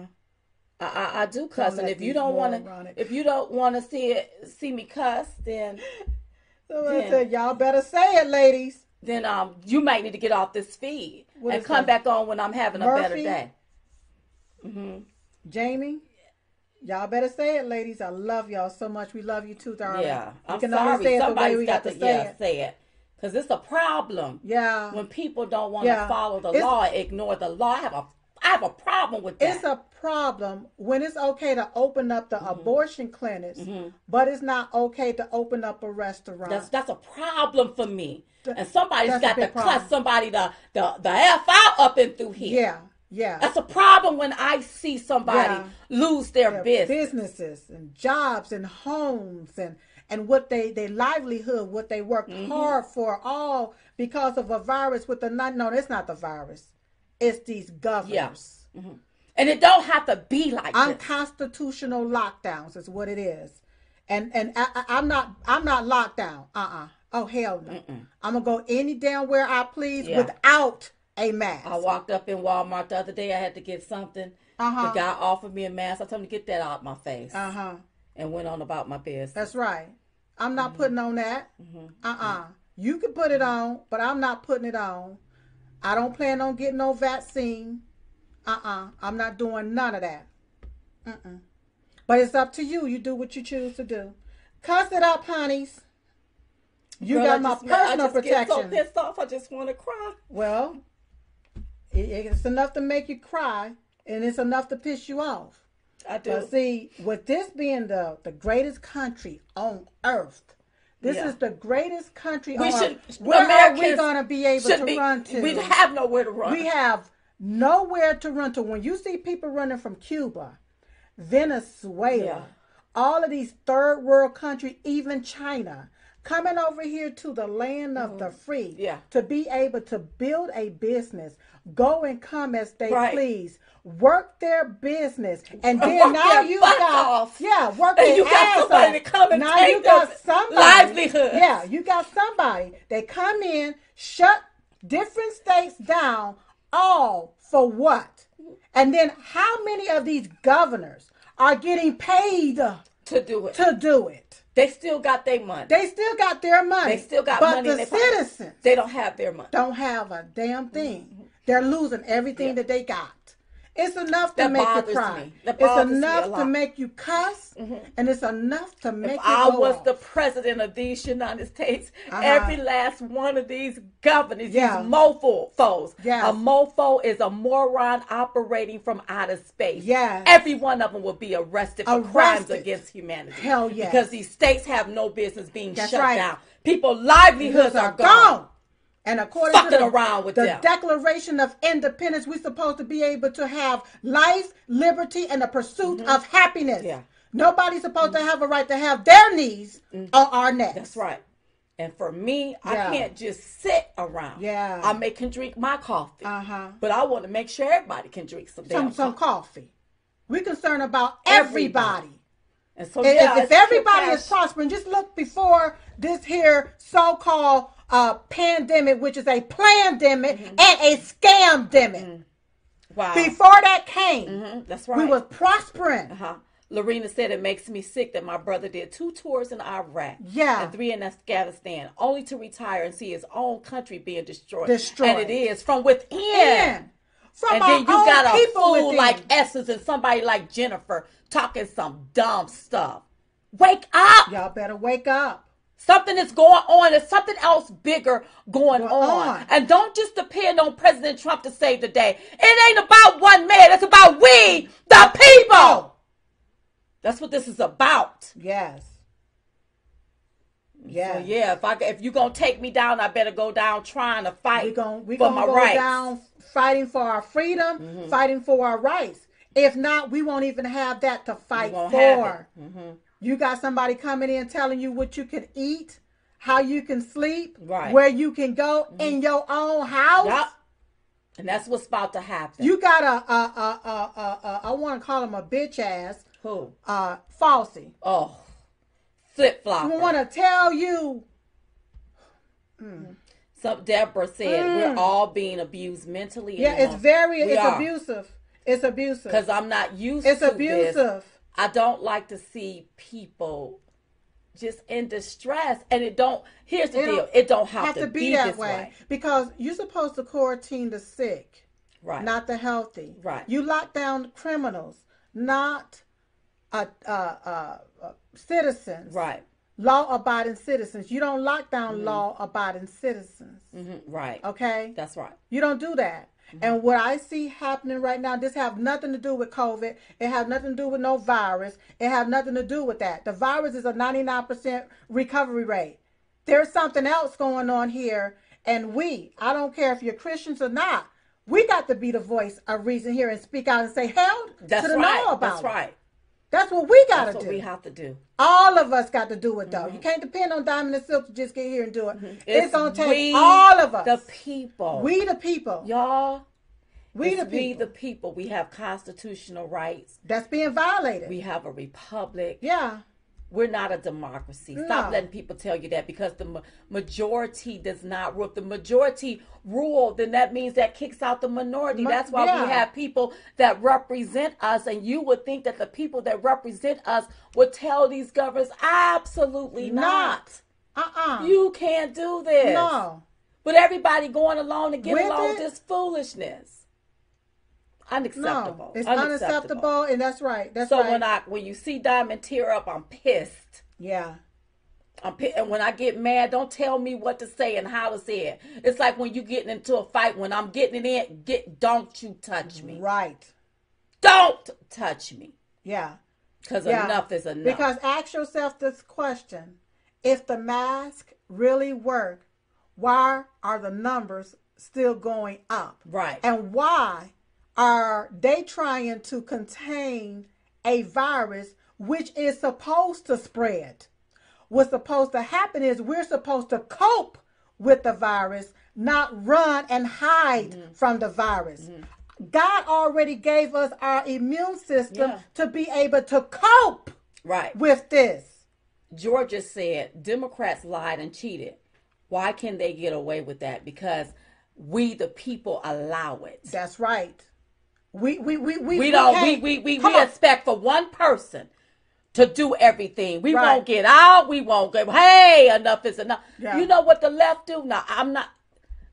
I, I, I do cuss, and if you don't want to, if you don't want to see it, see me cuss, then So I said, y'all better say it, ladies. then um you might need to get off this feed What and come that? back on when I'm having a better Murphy? Day. Jamie, y'all better say it, ladies. I love y'all so much. We love you too, darling. Yeah, I'm can sorry. say it the way Somebody's we got got to to say yeah, it. say it because it's a problem Yeah, when people don't want to Yeah. follow the It's- law, ignore the law. I have a I have a problem with that. it's a problem when it's okay to open up Mm-hmm. the abortion clinics, but it's not okay to open up a restaurant. That's that's a problem for me. And somebody's got to cuss somebody the, the the f out up and through here. yeah, yeah. That's a problem when I see somebody Yeah. lose their Their business. businesses and jobs and homes and and what they their livelihood, what they worked Mm-hmm. hard for, all because of a virus with the not. No, it's not the virus. It's these governors. And it don't have to be like this. Unconstitutional lockdowns is what it is. And and I, I'm not I'm not locked down. Uh uh Oh hell no. I'm gonna go any damn where I please Yeah. without a mask. I walked up in Walmart the other day. I had to get something. Uh-huh. The guy offered me a mask. I told him to get that out my face Uh huh. and went on about my business. That's right. I'm Mm-hmm. not putting on that. Uh uh You can put it on, but I'm not putting it on. I don't plan on getting no vaccine. Uh uh i am not doing none of that. Mm-mm. But it's up to you. You do what you choose to do. Cuss it up, honeys. You Girl, I got my just- I personal just Get protection. so pissed off. I just want to cry. Well, it's enough to make you cry, and it's enough to piss you off. I do. But see, with this being the the greatest country on earth, this Yeah. is the greatest country we on should. earth. Where are we going to be able to be- run to? We have nowhere to run. We have nowhere to run to. When you see people running from Cuba, Venezuela, Yeah. all of these third world countries, even China, coming over here to the land of the free Mm-hmm. Yeah. to be able to build a business, go and come as they Right. please, work their business, and then Work now you got off. yeah, work And you got somebody off. to come and now take you got somebody livelihoods. Yeah, you got somebody. They come in, shut different states down, all for what? And then how many of these governors are getting paid to do it. to do it? They still got their money. They still got their money. They still got but money in the their pocket. citizens They don't have their money. don't have a damn thing. Mm-hmm. They're losing everything Yeah. that they got. It's enough to make you cry. It's bothers me a enough to. Mm-hmm. make you cuss, and it's enough to make If I was off. the president of these United States, Uh-huh. every last one of these governors, Yeah. these mofo foes. Yes. A mofo is a moron operating from outer space. Yes. Every one of them will be arrested for crimes against humanity. Hell yes. Because these states have no business being That's shut right. down. People's livelihoods are gone. gone. And according Fucking to the, around with the them. Declaration of Independence, we're supposed to be able to have life, liberty, and the pursuit of happiness. Mm-hmm. Yeah. Nobody's supposed to have a right to have their knees on our necks. Mm-hmm. That's right. And for me, Yeah. I can't just sit around. Yeah. I may can drink my coffee. Uh-huh. But I want to make sure everybody can drink some Some some coffee. coffee. We're concerned about everybody. Everybody. And so If, yeah, if everybody is prospering, just look before this here so-called uh, pandemic, which is a pandemic Mm-hmm. and a scam-demic. Wow. Before that came, Mhm, That's right. we was prospering. uh-huh. Lorena said it makes me sick that my brother did two tours in Iraq Yeah. and three in Afghanistan, only to retire and see his own country being destroyed. Destroyed. And it is from within. And from And then you got a people fool within. like Essence and somebody like Jennifer talking some dumb stuff. Wake up! Y'all better wake up. Something is going on. There's something else bigger going on. on. And don't just depend on President Trump to save the day. It ain't about one man. It's about we, the people. That's what this is about. Yes. So Yeah. yeah, if I if you're gonna take me down, I better go down trying to fight We're gonna we for gonna my go rights. down fighting for our freedom, mm-hmm. fighting for our rights. If not, we won't even have that to fight for. Mm-hmm. You got somebody coming in telling you what you can eat, how you can sleep, Right. where you can go in your own house. Yup. And that's what's about to happen. You got a, a, a, a, a, a I want to call him a bitch ass, Who? uh, Falsey. Oh, flip flop. I want to tell you, Some Deborah said we're all being abused mentally. Mm. yeah, it's very, it's abusive. abusive. It's abusive. Because I'm not used to it. It's abusive. this. I don't like to see people just in distress, and it don't. Here's the It deal: it don't have, have to, to be, be, that way. way. because you're supposed to quarantine the sick, Right. not the healthy. Right. You lock down criminals, not uh, uh, uh, uh, citizens. right. Law-abiding citizens. You don't lock down law-abiding citizens. hmm Right. Okay. That's right. You don't do that. And what I see happening right now, this have nothing to do with COVID. It have nothing to do with no virus. It have nothing to do with that. The virus is a 99% recovery rate. There's something else going on here. And we, I don't care if you're Christians or not, we got to be the voice of reason here and speak out and say, hell That's to the right. no about That's it. right. That's what we got That's to what do. we have to do. all of us got to do it though. You mm-hmm. can't depend on Diamond and Silk to just get here and do it. Mm-hmm. It's, gonna take we, all of us. The people. we the people. Y'all. we it's the We people. the people. We have constitutional rights. That's being violated. We have a republic. yeah. We're not a democracy. Stop No. letting people tell you that because the ma- majority does not rule. If the majority rule, then that means that kicks out the minority. Ma- That's why yeah. we have people that represent us. And you would think that the people that represent us would tell these governors, absolutely not. Uh-uh. You can't do this. no. But everybody going along to get With along it? this foolishness. Unacceptable. No. It's unacceptable and that's right. That's So right. when I when you see Diamond tear up, I'm pissed. yeah. I'm and when I get mad, don't tell me what to say and how to say it. It's like when you getting into a fight. When I'm getting it in, get don't you touch me. Right. Don't touch me. Yeah. Because Yeah. enough is enough. Because ask yourself this question. If the mask really work, why are the numbers still going up? right. And why are they trying to contain a virus which is supposed to spread? What's supposed to happen is we're supposed to cope with the virus, not run and hide Mm-hmm. from the virus. God already gave us our immune system Yeah. to be able to cope right. with this. Georgia said Democrats lied and cheated. Why can they get away with that? Because we the people allow it. That's right. We we we we, we don't we we we, we expect for one person to do everything. We Right. won't get out. We won't go. Hey, enough is enough. Yeah. You know what the left do? Now I'm not.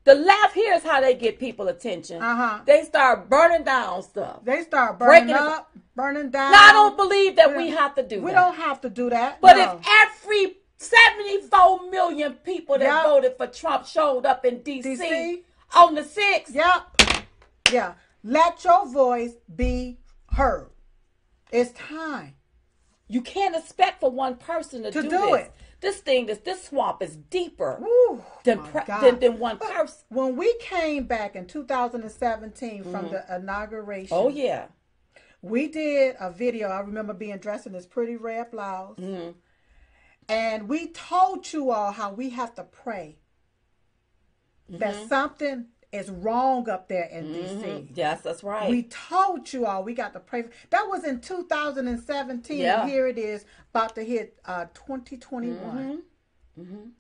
The left here's how they get people attention. Uh-huh. They start burning down stuff. They start burning Breaking it- up, burning down. Now I don't believe that we have to do We that. don't have to do that. But no. if every 74 million people that Yep. voted for Trump showed up in D.C. DC. on the 6th, Yep. Yeah. Let your voice be heard. It's time. you can't expect for one person to, To do, do this. it. This thing, this this swamp is deeper Woo, than, pre- than than one But person. When we came back in 2017 from the inauguration, Oh yeah, we did a video. I remember being dressed in this pretty red blouse. Mm-hmm. And we told you all how we have to pray that Mm-hmm. something is wrong up there in DC. yes, that's right. We told you all we got to pray. For, That was in 2017. Yeah. And here it is, about to hit uh, 2021.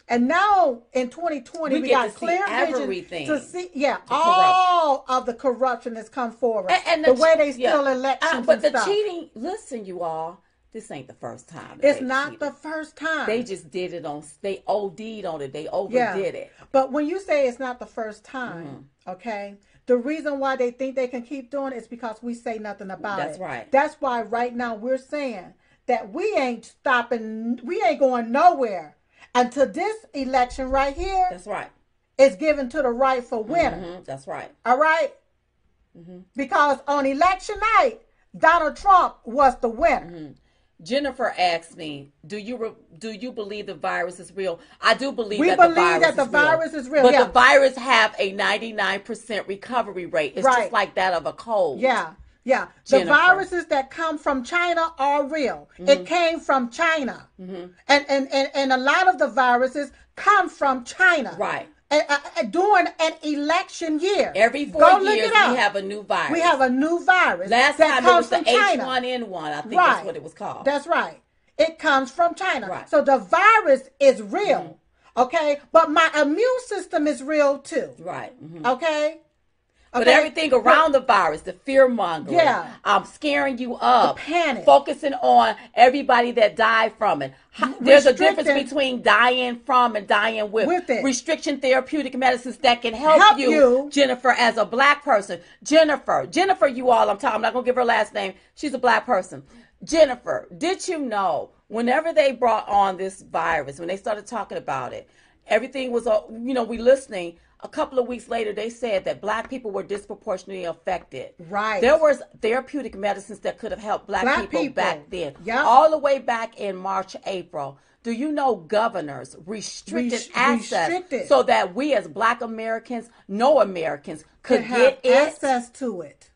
And now in 2020, Mm-hmm. We we, got to see clear everything. vision to see, yeah, all of the corruption that's come forward. and, and the, way they steal yeah. elections Uh, but the stuff. cheating. Listen, you all, this ain't the first time. it's not the first time. They just did it on. They OD'd on it. They overdid it. But when you say it's not the first time, Mm-hmm. okay, the reason why they think they can keep doing it is because we say nothing about That's it. That's right. That's why right now we're saying that we ain't stopping, we ain't going nowhere until this election right here That's right. is given to the rightful winner. Mhm, That's right. All right? Mm-hmm. Because on election night, Donald Trump was the winner. Mm-hmm. Jennifer asked me, "Do you re- do you believe the virus is real?" I do believe We that believe the virus that the is real. virus is real, But yeah. the virus have a ninety nine percent recovery rate. It's Right. just like that of a cold. Yeah, yeah. The viruses that come from China are real. Mm-hmm. It came from China, and, and and and a lot of the viruses come from China. Right. Uh, uh, during an election year, Every four Go years we have a new virus. we have a new virus Last that time it was the H1N1. I think right. that's what it was called. That's right. It comes from China. Right. Mm-hmm. So the virus is real. Okay, but my immune system is real too. right. mhm. Okay. But Okay? everything around the virus, the fear mongering, Yeah. um, scaring you up, The panic. focusing on everybody that died from it. There's a difference between dying from and dying with. With it. Restriction therapeutic medicines that can help, Help you, you. Jennifer, as a black person. Jennifer, Jennifer, you all, I'm talking, I'm not gonna give her last name. She's a black person. Jennifer, did you know whenever they brought on this virus, when they started talking about it, everything was, you know, we listening. A couple of weeks later, they said that black people were disproportionately affected. Right. There was therapeutic medicines that could have helped black, Black people, people. back then. Yep. All the way back in March, April. Do you know governors restricted Res- access restricted. so that we as black Americans, no Americans, could have get it? access to it.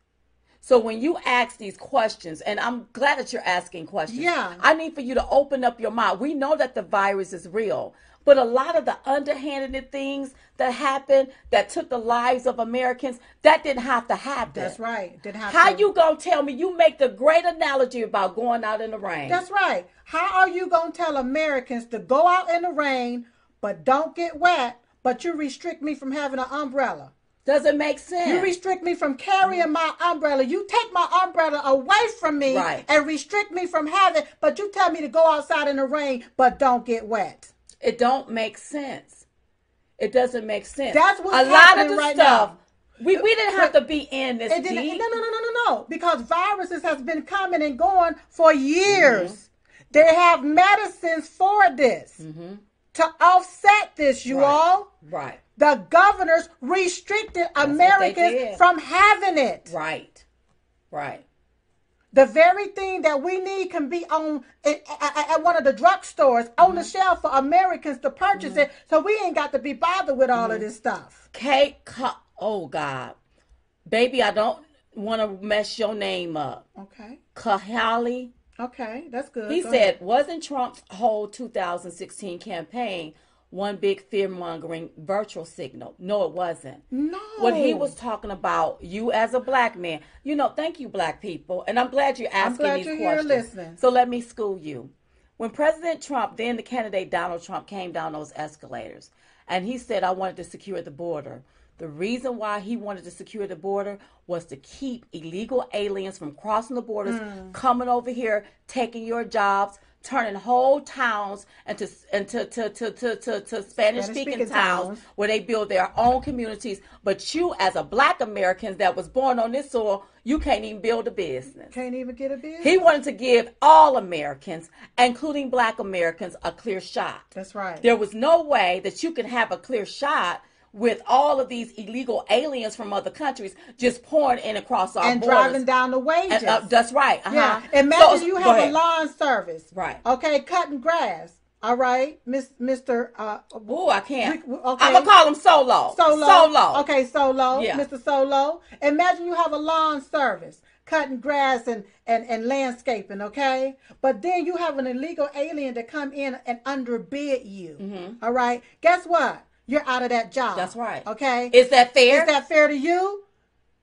So when you ask these questions, and I'm glad that you're asking questions. Yeah. I need for you to open up your mind. We know that the virus is real, but a lot of the underhanded things that happened that took the lives of Americans, that didn't have to happen. That's right. Didn't have How to. you gonna tell me you make the great analogy about going out in the rain? That's right. How are you gonna tell Americans to go out in the rain but don't get wet, but you restrict me from having an umbrella? Doesn't make sense. You restrict me from carrying my umbrella. You take my umbrella away from me Right. and restrict me from having, but you tell me to go outside in the rain but don't get wet. It don't make sense. It doesn't make sense. That's what's a lot of the right stuff. now. We we didn't have to be in this It didn't, no, deep. no, no, no, no, no. Because viruses has been coming and going for years. Mm-hmm. They have medicines for this to offset this, you Right. all. Right, The governors restricted what they Americans from having it. right, right. The very thing that we need can be on at, at- at one of the drugstores on Mm-hmm. the shelf for Americans to purchase it, so we ain't got to be bothered with all of this stuff. Kate, Co- oh God, baby, I don't want to mess your name up. Okay, Kahali. okay, that's good. He Go said, ahead. wasn't Trump's whole 2016 campaign one big fear mongering virtual signal? No, it wasn't. no. When he was talking about you as a black man, you know, thank you, black people, and I'm glad you're asking glad these you're questions. listening. So let me school you. When President Trump, then the candidate Donald Trump, came down those escalators, and he said, "I wanted to secure the border." The reason why he wanted to secure the border was to keep illegal aliens from crossing the borders, Hmm. coming over here, taking your jobs, turning whole towns into into to to to to, to Spanish speaking towns towns. where they build their own communities. But you, as a black American that was born on this soil, you can't even build a business. Can't even get a business. He wanted to give all Americans, including black Americans, a clear shot. That's right. There was no way that you could have a clear shot with all of these illegal aliens from other countries just pouring in across our and borders. driving down the wages. And, uh, that's right. Uh-huh. yeah. Imagine So- you have a lawn service. Right. Okay, cutting grass. All right, Miss Mister uh Ooh, I can't. Okay. I'm gonna call him Solo. Solo. Solo. Okay, Solo. Yeah. Mr. Solo. Imagine you have a lawn service, cutting grass and, and, and landscaping, okay? But then you have an illegal alien to come in and underbid you. all right. Guess what? You're out of that job. Mm-hmm. That's right. Okay. Is that fair? Is that fair to you?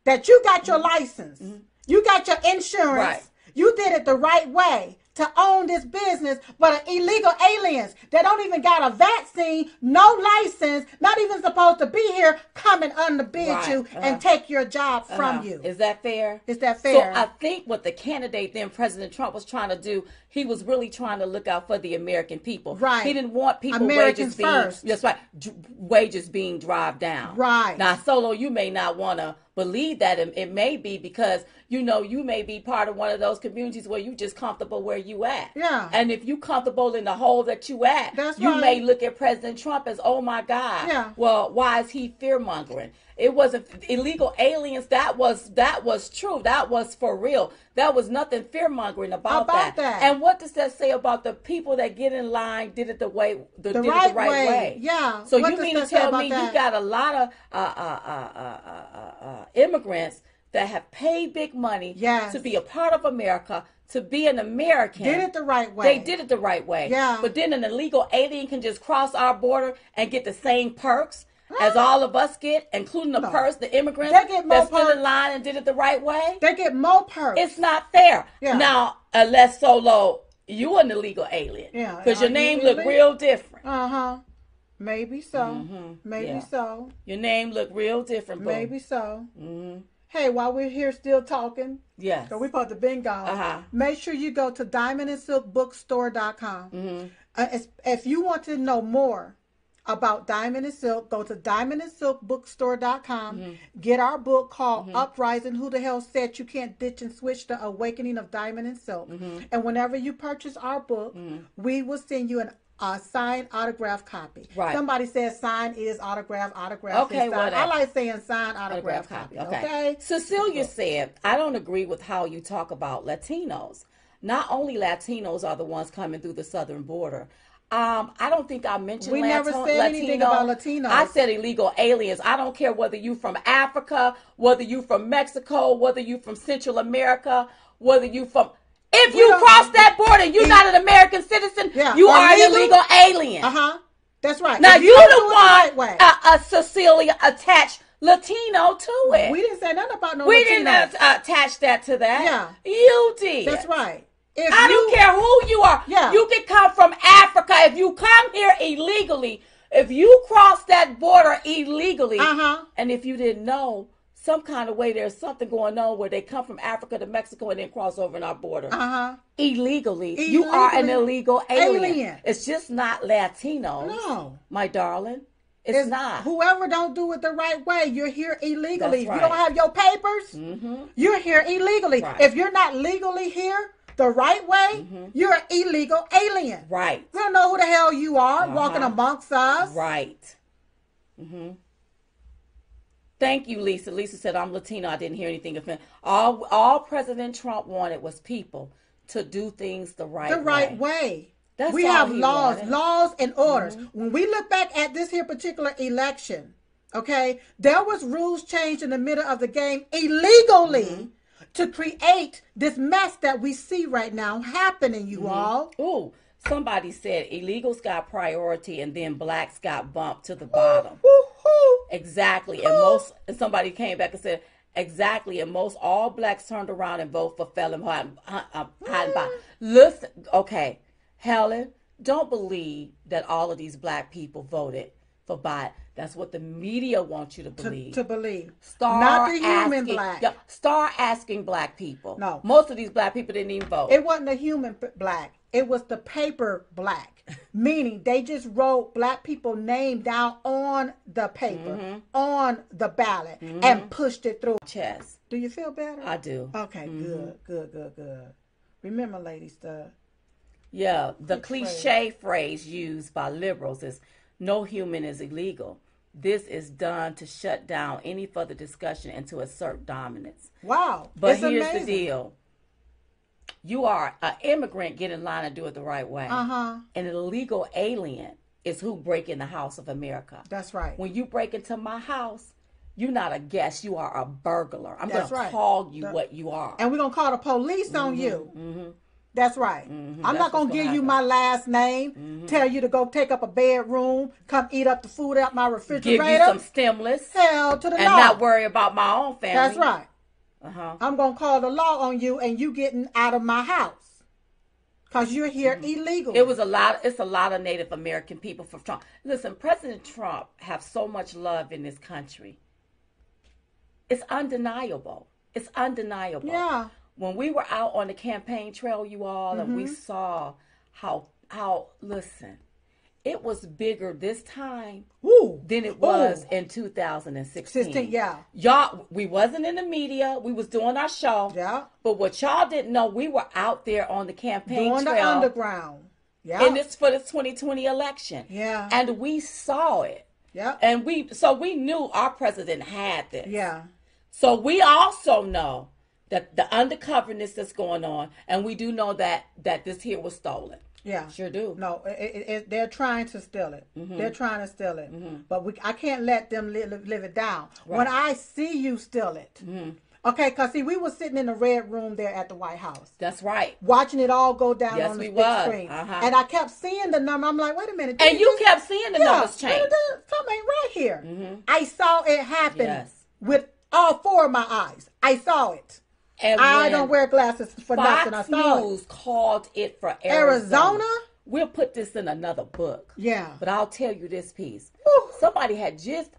That you got your license, you got your insurance, Mm-hmm. Right. you did it the right way to own this business, but illegal aliens that don't even got a vaccine, no license, not even supposed to be here, come and underbid Right. you Uh-huh. and take your job from Uh-huh. you. Is that fair? Is that fair? So I think what the candidate then President Trump was trying to do, he was really trying to look out for the American people. Right. He didn't want people Americans wages being first. that's right, d- wages being drive down. Right. Now, Solo, you may not want to believe that it, it may be because you know you may be part of one of those communities where you just comfortable where you at. Yeah. And if you comfortable in the hole that you at, That's you right. may look at President Trump as, oh my God. Yeah. Well, why is he fear mongering? It wasn't illegal aliens. That was that was true. That was for real. That was nothing fear mongering about, About that. And what does that say about the people that get in line did it the way the, The did right it the right way. way? Yeah. So What you mean to tell me that? you got a lot of uh, uh, uh, uh, uh, uh, uh, immigrants that have paid big money Yes. to be a part of America, to be an American? did it the right way. They did it the right way. Yeah. But then an illegal alien can just cross our border and get the same perks as all of us get, including the No. perks, the immigrants They get more that stood perks. in line and did it the right way. They get more perks. It's not fair. Yeah. Now, unless Solo, you are an illegal alien. Yeah. Because your you name look illegal? real different. uh huh. Maybe so. Maybe Mm-hmm. Yeah. so. Your name look real different. Maybe so. Mm-hmm. Hey, while we're here still talking, Yes. so we supposed the been gone. Uh-huh. Make sure you go to diamondandsilkbookstore.com. Mm-hmm. Uh, if, if you want to know more about Diamond and Silk, go to diamond diamondandsilkbookstore.com. Mm-hmm. Get our book called Uprising. Who the hell said you can't ditch and switch the awakening of Diamond and Silk? Mm-hmm. And whenever you purchase our book, we will send you an a signed autograph copy. Right. Somebody says sign is autograph, autograph Okay, is sign. I like saying signed autograph, autograph copy. copy. Okay. Cecilia said, I don't agree with how you talk about Latinos. Not only Latinos are the ones coming through the southern border. Um, I don't think I mentioned. We Latino, never said anything about Latinos. I said illegal aliens. I don't care whether you're from Africa, whether you're from Mexico, whether you're from Central America, whether you're from. If We you cross that border and you're not an American citizen, Yeah, you are an legal. illegal alien. Uh huh. That's right. Now you don't the it right uh, uh, Cecilia, attached Latino to it. we didn't say nothing about no. Latino. We Latinos. didn't uh, attach that to that. Yeah. You did. That's right. If I you, don't care who you are. Yeah. You can come from Africa. If you come here illegally, if you cross that border illegally, Uh-huh. and if you didn't know, some kind of way there's something going on where they come from Africa to Mexico and then cross over in our border. Uh huh. Illegally. You are an illegal alien. Alien. It's just not Latinos. No. My darling. It's, It's not. Whoever don't do it the right way, you're here illegally. That's If you don't have your papers, Mhm. you're here illegally. Right. If you're not legally here the right way, you're an illegal alien. Right. We don't know who the hell you are walking Uh-huh. amongst us. Right. hmm Thank you, Lisa. Lisa said, "I'm Latino. I didn't hear anything offensive. All all President Trump wanted was people to do things the right way. The right way. way. That's we have laws, wanted. laws and orders. Mm-hmm. When we look back at this here particular election, okay, there was rules changed in the middle of the game illegally Mm-hmm. to create this mess that we see right now happening, you Mm-hmm. all. Ooh, somebody said illegals got priority and then blacks got bumped to the bottom. Exactly. And most and somebody came back and said exactly. And most all blacks turned around and vote for Felon Hiding uh. Listen, okay, Helen, don't believe that all of these black people voted for Biden. That's what the media wants you to To, believe. to believe. Start Not the human asking, black. yeah, start asking black people. No. most of these black people didn't even vote. It wasn't the human black. It was the paper black. Meaning they just wrote black people name down on the paper, Mm-hmm. on the ballot, and pushed it through. Chess, Do you feel better? I do. Okay, good, good, good, good. Remember, ladies, the Yeah, the Which phrase? cliche phrase used by liberals is no human is illegal. This is done to shut down any further discussion and to assert dominance. wow. But it's here's amazing. the deal. You are an immigrant, get in line and do it the right way. Uh huh. An illegal alien is who break in the house of America. That's right. When you break into my house, you're not a guest, you are a burglar. I'm gonna right. call you That- what you are. and we're gonna call the police on you. That's right. I'm Mm-hmm. That's not gonna gonna give you happen. Mm-hmm. my last name, tell you to go take up a bedroom, come eat up the food out my refrigerator. Give you some stimulus Hell to the and law. not worry about my own family. That's right. Uh-huh. I'm gonna call the law on you, and you getting out of my house because you're here illegal. Mm-hmm. It was a lot. It's a lot of Native American people for Trump. Listen, President Trump have so much love in this country. It's undeniable. It's undeniable. Yeah. When we were out on the campaign trail, you all, and Mm-hmm. we saw how how listen, it was bigger this time Woo. than it was Ooh. in 2016. 16, yeah. Y'all, we wasn't in the media. We was doing our show. Yeah. But what y'all didn't know, we were out there on the campaign trail Doing the trail underground. Yeah. and it's for the 2020 election. Yeah. And we saw it. yeah. And we so we knew our president had this. yeah. So we also know that the undercoverness that's going on, and we do know that that this here was stolen. Yeah. Sure do. No, it, it, it, they're trying to steal it. Mm-hmm. They're trying to steal it. But we, I can't let them live, live it down. When I see you steal it, Mm-hmm. okay? Because see, we were sitting in the red room there at the White House. That's right. Watching it all go down Yes, on the big was. screen, Uh-huh. and I kept seeing the number. I'm like, wait a minute, And you just- kept seeing the yeah, numbers change. something ain't right here. I saw it happen Yes. with all four of my eyes. I saw it. And I don't wear glasses for nothing. I Fox saw it. News called it for Arizona. Arizona? We'll put this in another book. Yeah. But I'll tell you this piece. Whew. Somebody had just,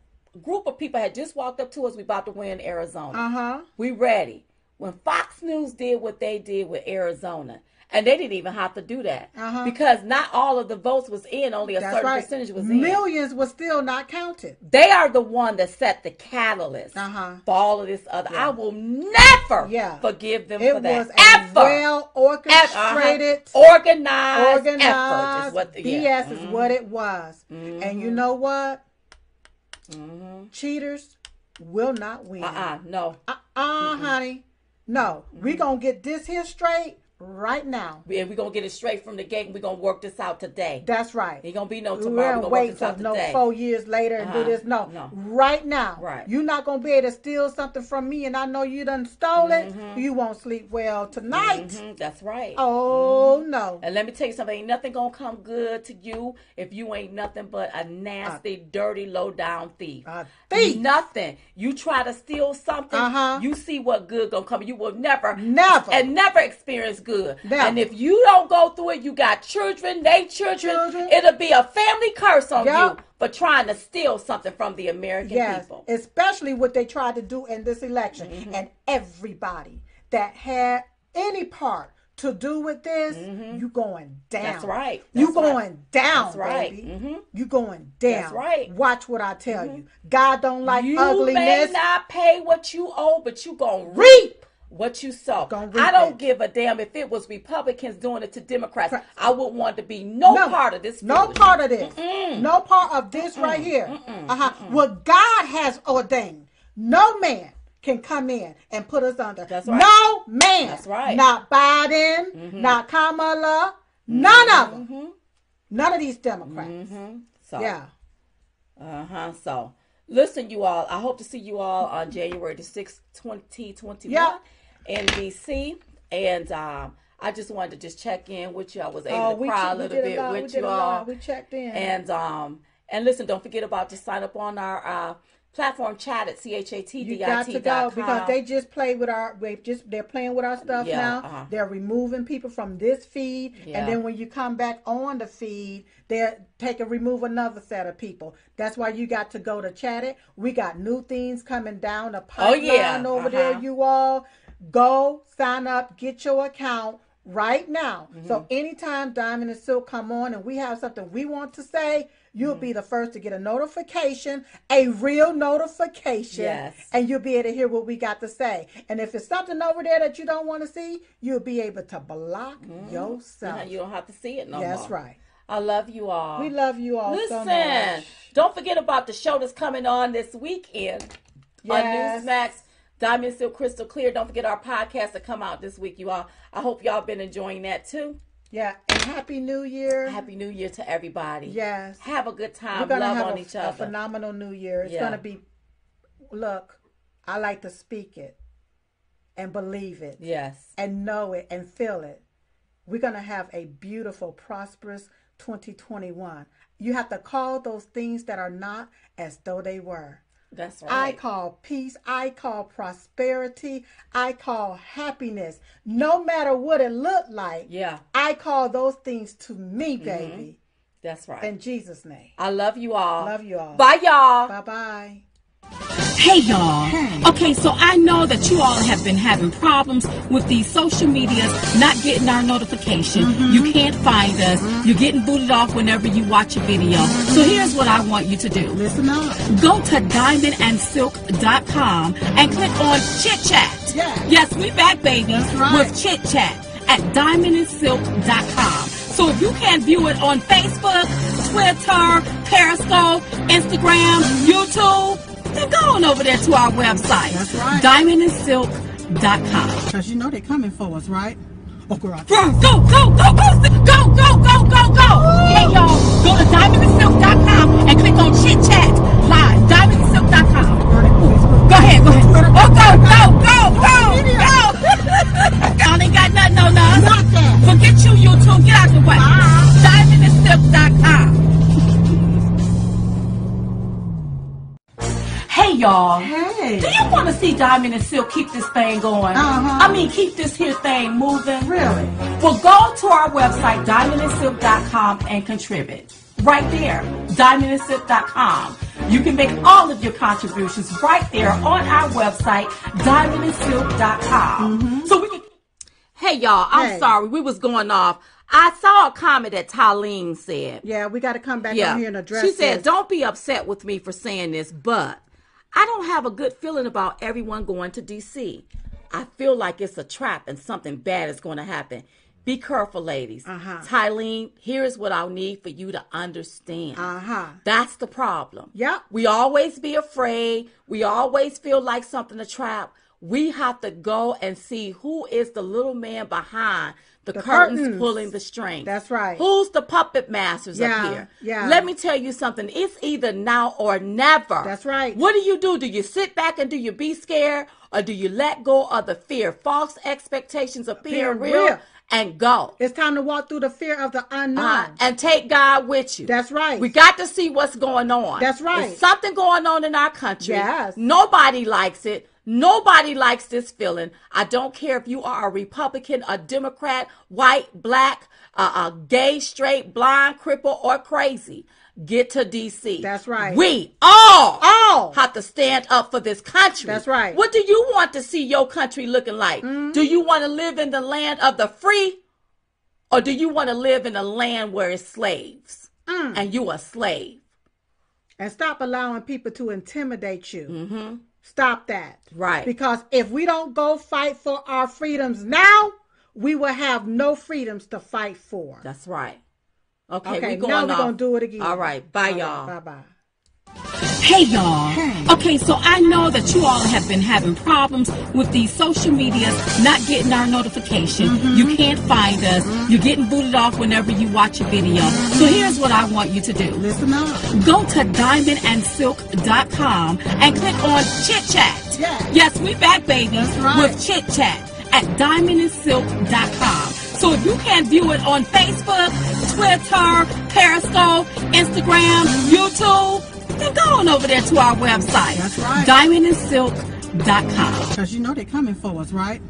group of people had just walked up to us. We about to win Arizona. Uh huh. We ready. When Fox News did what they did with Arizona, and they didn't even have to do that Uh-huh. because not all of the votes was in, only a That's certain right. percentage was in. Millions was still not counted. They are the one that set the catalyst Uh-huh. for all of this other. I will never Yeah. forgive them It for that. was Ever. well orchestrated, Uh-huh. organized, effort organized is what the, BS. Mm-hmm. is what it was. And you know what? Cheaters will not win. Uh-uh, no. Uh, uh honey. No, we gonna get this here straight right now. And we're gonna get it straight from the gate and we're gonna work this out today. That's right. Ain't gonna be no tomorrow. We're gonna wait till no today. four years later and Uh-huh. do this. No. No. right now. Right. You're not gonna be able to steal something from me, and I know you done stole it. You won't sleep well tonight. Mhm, That's right. Oh no. And let me tell you something, ain't nothing gonna come good to you if you ain't nothing but a nasty, dirty, low down thief. A thief. Nothing. You try to steal something, Uh-huh. you see what good gonna come. You will never Never. and never experience good. And if you don't go through it, you got children, they children, Children. it'll be a family curse on Yup. you for trying to steal something from the American Yes, people. especially what they tried to do in this election. Mm-hmm. And everybody that had any part to do with this, you going down. Mm-hmm. That's right. you That's right. going down, That's right. baby. Mhm. You going down. That's right. Mm-hmm. Watch what I tell you. God don't like you ugliness. may not pay what you owe, but you gonna reap what you saw. I don't give a damn if it was Republicans doing it to Democrats. I wouldn't want to be no, part of this. No part of this. No part of this right here. Uh-huh. What God has ordained, no man can come in and put us under. That's right. No man. That's right. Not Biden, not Kamala, none of them. None of these Democrats. So, Yeah. Uh huh. So, listen, you all. I hope to see you all on January the sixth, twenty twenty Yeah. one, in DC. And um, I just wanted to just check in with you. I was able Oh, to cry a little bit a lot. With you all. We checked in. And um and listen, don't forget about to sign up on our uh, platform chat at you got to chatdit.com. go because they just play with our. They just they're playing with our stuff Yeah, now. uh-huh. They're removing people from this feed, Yeah. and then when you come back on the feed, they're take and remove another set of people. That's why you got to go to Chatdit. We got new things coming down the pipeline Oh, yeah, over uh-huh. there. You all go sign up, get your account right now. Mm-hmm. So anytime Diamond and Silk come on and we have something we want to say, you'll Mm-hmm. be the first to get a notification, a real notification, Yes. and you'll be able to hear what we got to say. And if it's something over there that you don't want to see, you'll be able to block yourself. Now you don't have to see it no That's more. That's right. I love you all. We love you all so Listen, much. don't forget about the show that's coming on this weekend Yes. on Newsmax. Diamond Silk Crystal Clear. Don't forget our podcast to come out this week, you all. I hope y'all been enjoying that too. Yeah, and Happy New Year. Happy New Year to everybody. yes. Have a good We're time. gonna Love have on a, each a other. phenomenal New Year. It's Yeah. gonna be. Look, I like to speak it, and believe it, yes. and know it, and feel it. We're gonna have a beautiful, prosperous 2021. You have to call those things that are not as though they were. That's right. I call peace. I call prosperity. I call happiness. No matter what it looked like, yeah, I call those things to me, mm-hmm. baby. that's right. In Jesus' name. I love you all. Love you all. Bye, y'all. Bye bye. Hey y'all. Okay, so I know that you all have been having problems with these social medias not getting our notification. Mm-hmm. You can't find us. Mm-hmm. You're getting booted off whenever you watch a video. Mm-hmm. So here's what I want you to do. Listen up. Go to diamondandsilk.com and click on Chit Chat. Yeah. Yes, we back, baby, That's right. with Chit Chat at diamondandsilk.com. So if you can't view it on Facebook, Twitter, Periscope, Instagram, YouTube, then go on over there to our website, That's right. diamondandsilk.com. Because you know they're coming for us, right? Oh, girl. Go, go, go, go, go, go, go, go, go, go. Hey, y'all, go to diamondandsilk.com and click on Chit Chat Live, diamondandsilk.com. Go ahead, go ahead. Oh, go, go, go, go, go. Y'all ain't got nothing on us. Nothing. Y'all. Hey. Do you want to see Diamond and Silk keep this thing going? Uh-huh. I mean, keep this here thing moving? Really? Well, go to our website, diamondandsilk.com, and contribute. Right there, diamondandsilk.com. You can make all of your contributions right there on our website, diamondandsilk.com. So we can. Hey, y'all. I'm Hey. sorry. We was going off. I saw a comment that Talene said. Yeah, we got to come back Yeah. on here and address She said, this. Don't be upset with me for saying this, but I don't have a good feeling about everyone going to DC. I feel like it's a trap and something bad is going to happen. Be careful, ladies. Uh-huh. Tylene, here's what I need for you to understand. Uh-huh. That's the problem. Yep. We always be afraid. We always feel like something a trap. we have to go and see who is the little man behind the, The curtains, curtains. pulling the strings. That's right. Who's the puppet masters Yeah, up here? yeah. Let me tell you something. It's either now or never. That's right. What do you do? Do you sit back and do you be scared, or do you let go of the fear? False expectations appear real, real. and go. It's time to walk through the fear of the unknown. Uh, and take God with you. That's right. We got to see what's going on. That's right. There's something going on in our country. Yes. Nobody likes it. Nobody likes this feeling. I don't care if you are a Republican, a Democrat, white, black, uh, uh, gay, straight, blind, cripple, or crazy. Get to DC. That's right. We all, All. have to stand up for this country. That's right. Mm-hmm. What do you want to see your country looking like? Do you want to live in the land of the free? Or do you want to live in a land where it's slaves Mm. and you a slave? and stop allowing people to intimidate you. Mm-hmm. Stop that. Right. Because if we don't go fight for our freedoms now, we will have no freedoms to fight for. That's right. Okay, Okay, we going now we're off. gonna do it again. All right, bye y'all. Bye bye. Hey y'all. Okay, so I know that you all have been having problems with these social medias not getting our notification. You mm-hmm. can't find us. Mm-hmm. You're getting booted off whenever you watch a video. So mm-hmm. here's what I want you to do. Listen up. Go to diamondandsilk.com and click on Chit Chat. Yes. Yes, we back, baby, That's right. with Chit Chat at diamondandsilk.com. So if you can't view it on Facebook, Twitter, Periscope, Instagram, YouTube, then go on over there to our website. That's right. Diamondandsilk.com. Because you know they're coming for us, right?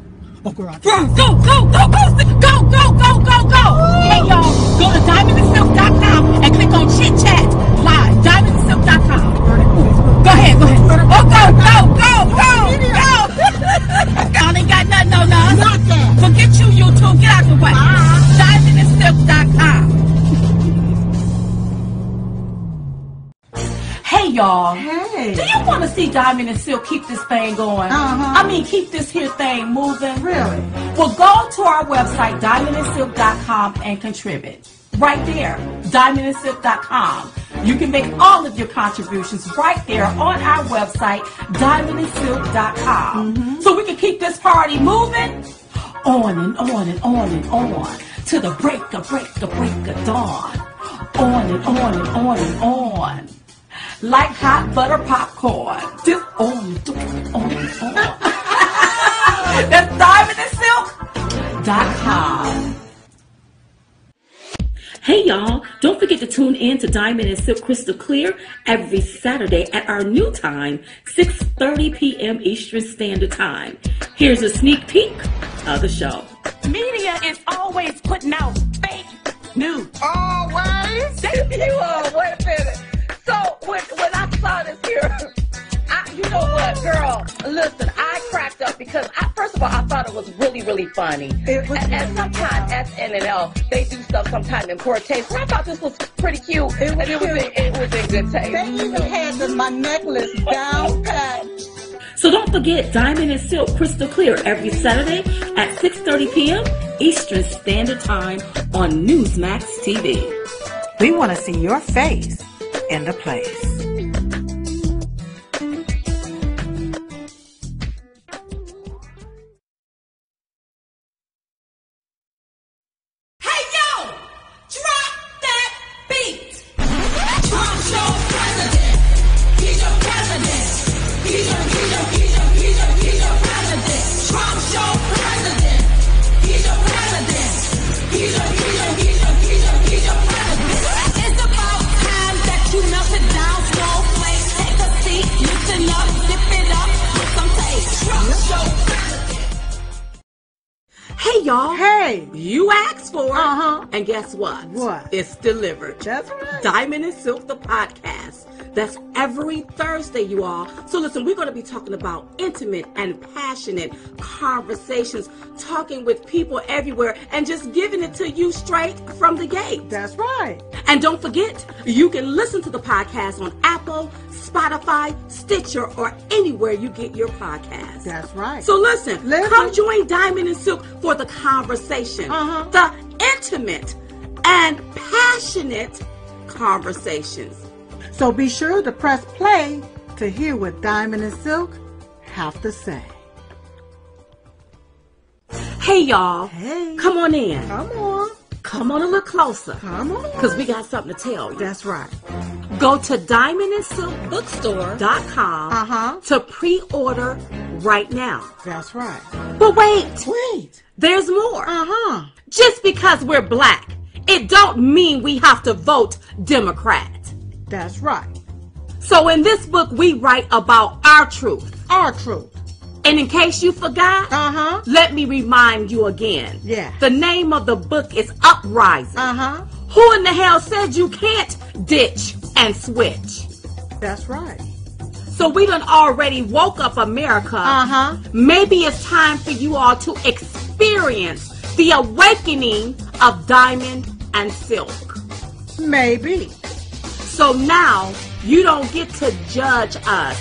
Oh, girl. Go, go, go, go, go, go, go, go, go, go. Hey, y'all, go to diamondandsilk.com and click on Chit Chat Live. Diamondandsilk.com. Go ahead, go ahead. Oh, go, go, go, go, go. Y'all ain't got nothing on us. Forget you, YouTube. Get out the way. Diamondandsilk.com. Hey, y'all. Hey. Do you want to see Diamond and Silk keep this thing going? Uh-huh. I mean, keep this here thing moving? Really? Well, go to our website, diamondandsilk.com, and contribute. Right there, diamondandsilk.com. You can make all of your contributions right there on our website, diamondandsilk.com. So we can keep this party moving on and on and on and on to the break of break of break of dawn. On and on and on and on. Like hot butter popcorn. Just on, on, on, on. That's diamondandsilk.com. Hey y'all, don't forget to tune in to Diamond and Silk Crystal Clear every Saturday at our new time, 6.30 p.m. Eastern Standard Time. Here's a sneak peek of the show. Media is always putting out fake news. Always. you are. Wait a minute. So when when I saw this here, I, you know what, girl? Listen, I cracked up because I, first of all, I thought it was really, really funny. It was and, and really sometimes SNL they do stuff sometimes in poor taste. But I thought this was pretty cute. It was and it was, cute. in, it was in good taste. They even had the, my necklace down pat. So don't forget Diamond and Silk Crystal Clear every Saturday at 6.30 p.m. Eastern Standard Time on Newsmax TV. We want to see your face into place. Guess what? What? It's delivered. That's right. Diamond and Silk, the podcast. That's every Thursday, you all. So listen, we're going to be talking about intimate and passionate conversations, talking with people everywhere, and just giving it to you straight from the gate. That's right. And don't forget, you can listen to the podcast on Apple, Spotify, Stitcher, or anywhere you get your podcast. That's right. So listen, Listen. come join Diamond and Silk for the conversation, Uh-huh. the intimate and passionate conversations. So be sure to press play to hear what Diamond and Silk have to say. Hey, y'all. Hey. Come on in. Come on. Come on a little closer. Come on. Because we got something to tell you. That's right. Go to diamondandsilkbookstore.com Uh-huh. to pre-order right now. That's right. But wait, Wait. there's more. Uh-huh. Just because we're black, it don't mean we have to vote Democrat. That's right. So in this book, we write about our truth. Our truth. And in case you forgot, Uh-huh. let me remind you again. Yeah. The name of the book is Uprising. Uh-huh. Who in the hell said you can't ditch and switch? That's right. So we done already woke up America. Uh-huh. Maybe it's time for you all to experience the awakening of diamond and silk. Maybe. So now you don't get to judge us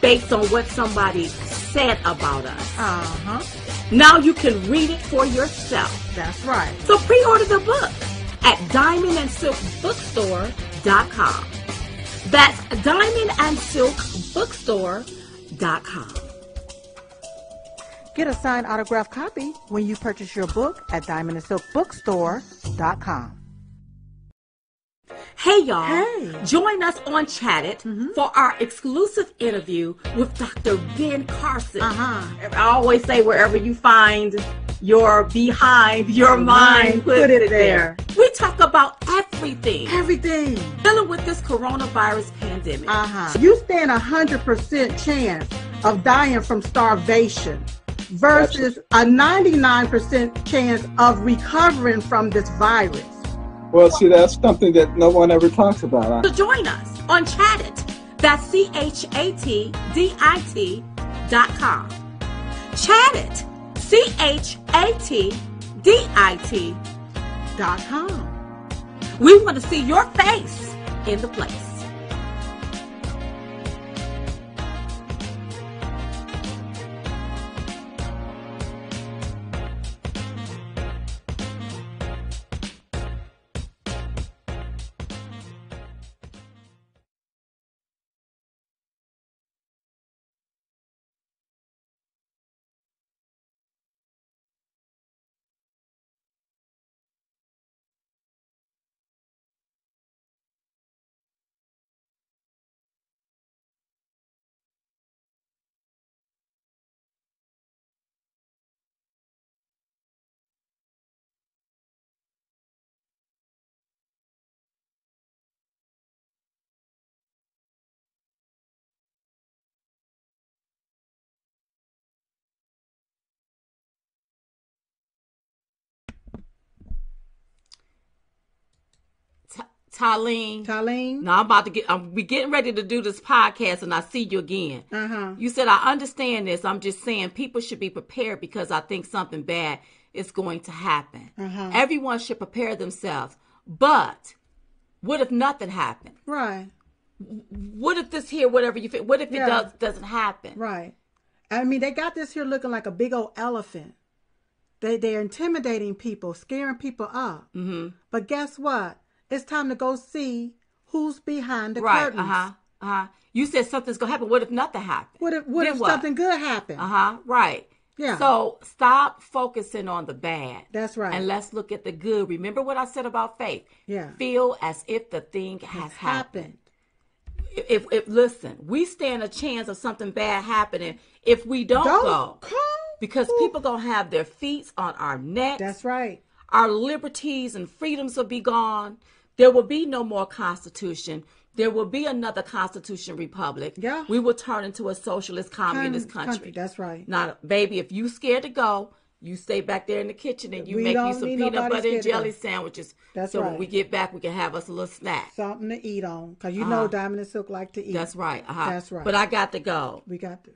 based on what somebody said about us. Uh-huh. Now you can read it for yourself. That's right. So pre-order the book at diamondandsilkbookstore.com. That's diamondandsilkbookstore.com. Get a signed autographed copy when you purchase your book at diamondandsilkbookstore.com. Hey y'all, Hey. join us on Chatdit for our exclusive interview with Dr. Ben Carson. Uh-huh. I always say wherever you find your behind your mind, put, it there. We talk about everything Everything. dealing with this coronavirus pandemic. Uh-huh. You stand a hundred percent chance of dying from starvation versus a 99% chance of recovering from this virus. Well, see, that's something that no one ever talks about. So join us on Chatdit. That's C H A T D I T dot com. Chatdit. C H A T D I T. Dot com. We want to see your face in the place. Talene. Colleen? No, I'm about to get. I'm be getting ready to do this podcast, and I see you again. Uh-huh. You said I understand this. I'm just saying people should be prepared because I think something bad is going to happen. Uh-huh. Everyone should prepare themselves. But what if nothing happened? Right. What if this here, whatever you feel? What if it Yeah. does doesn't happen? Right. I mean, they got this here looking like a big old elephant. They they're intimidating people, scaring people up. Mm-hmm. But guess what? It's time to go see who's behind the Right. curtains. Uh huh. Uh huh. You said something's gonna happen. What if nothing happened? What if what Then if something good happened? Uh huh. Right. Yeah. So stop focusing on the bad. That's right. And let's look at the good. Remember what I said about faith. Yeah. Feel as if the thing has happened. happened. If, if listen, we stand a chance of something bad happening if we don't, Don't go. come. Because people gonna have their feet on our necks. That's right. our liberties and freedoms will be gone. There will be no more constitution. There will be another constitution republic. Yeah. We will turn into a socialist communist Con- country. That's right. Now, baby, if you scared to go, you stay back there in the kitchen and you We make you some peanut butter and jelly sandwiches. That's so when we get back, we can have us a little snack. Something to eat on. Because you know Diamond and Silk like to eat. Uh-huh. That's right. Uh-huh. That's right. But I got to go. we got to.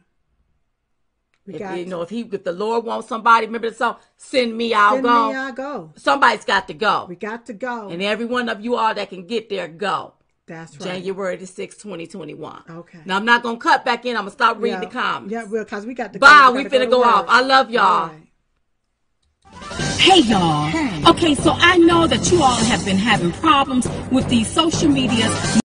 We If, you to. know, if he, if the Lord wants somebody, remember the song, "Send me, I'll Send go." me, I go. Somebody's got to go, We got to go. and every one of you all that can get there, go. That's right. January the 6th, 2021. Okay. Now, I'm not going to cut back in. I'm going to stop reading yeah. the comments. Yeah, well, because we got to Bye. go. We gotta finna to go off. I love y'all. All right. Hey, y'all. Okay, so I know that you all have been having problems with these social medias.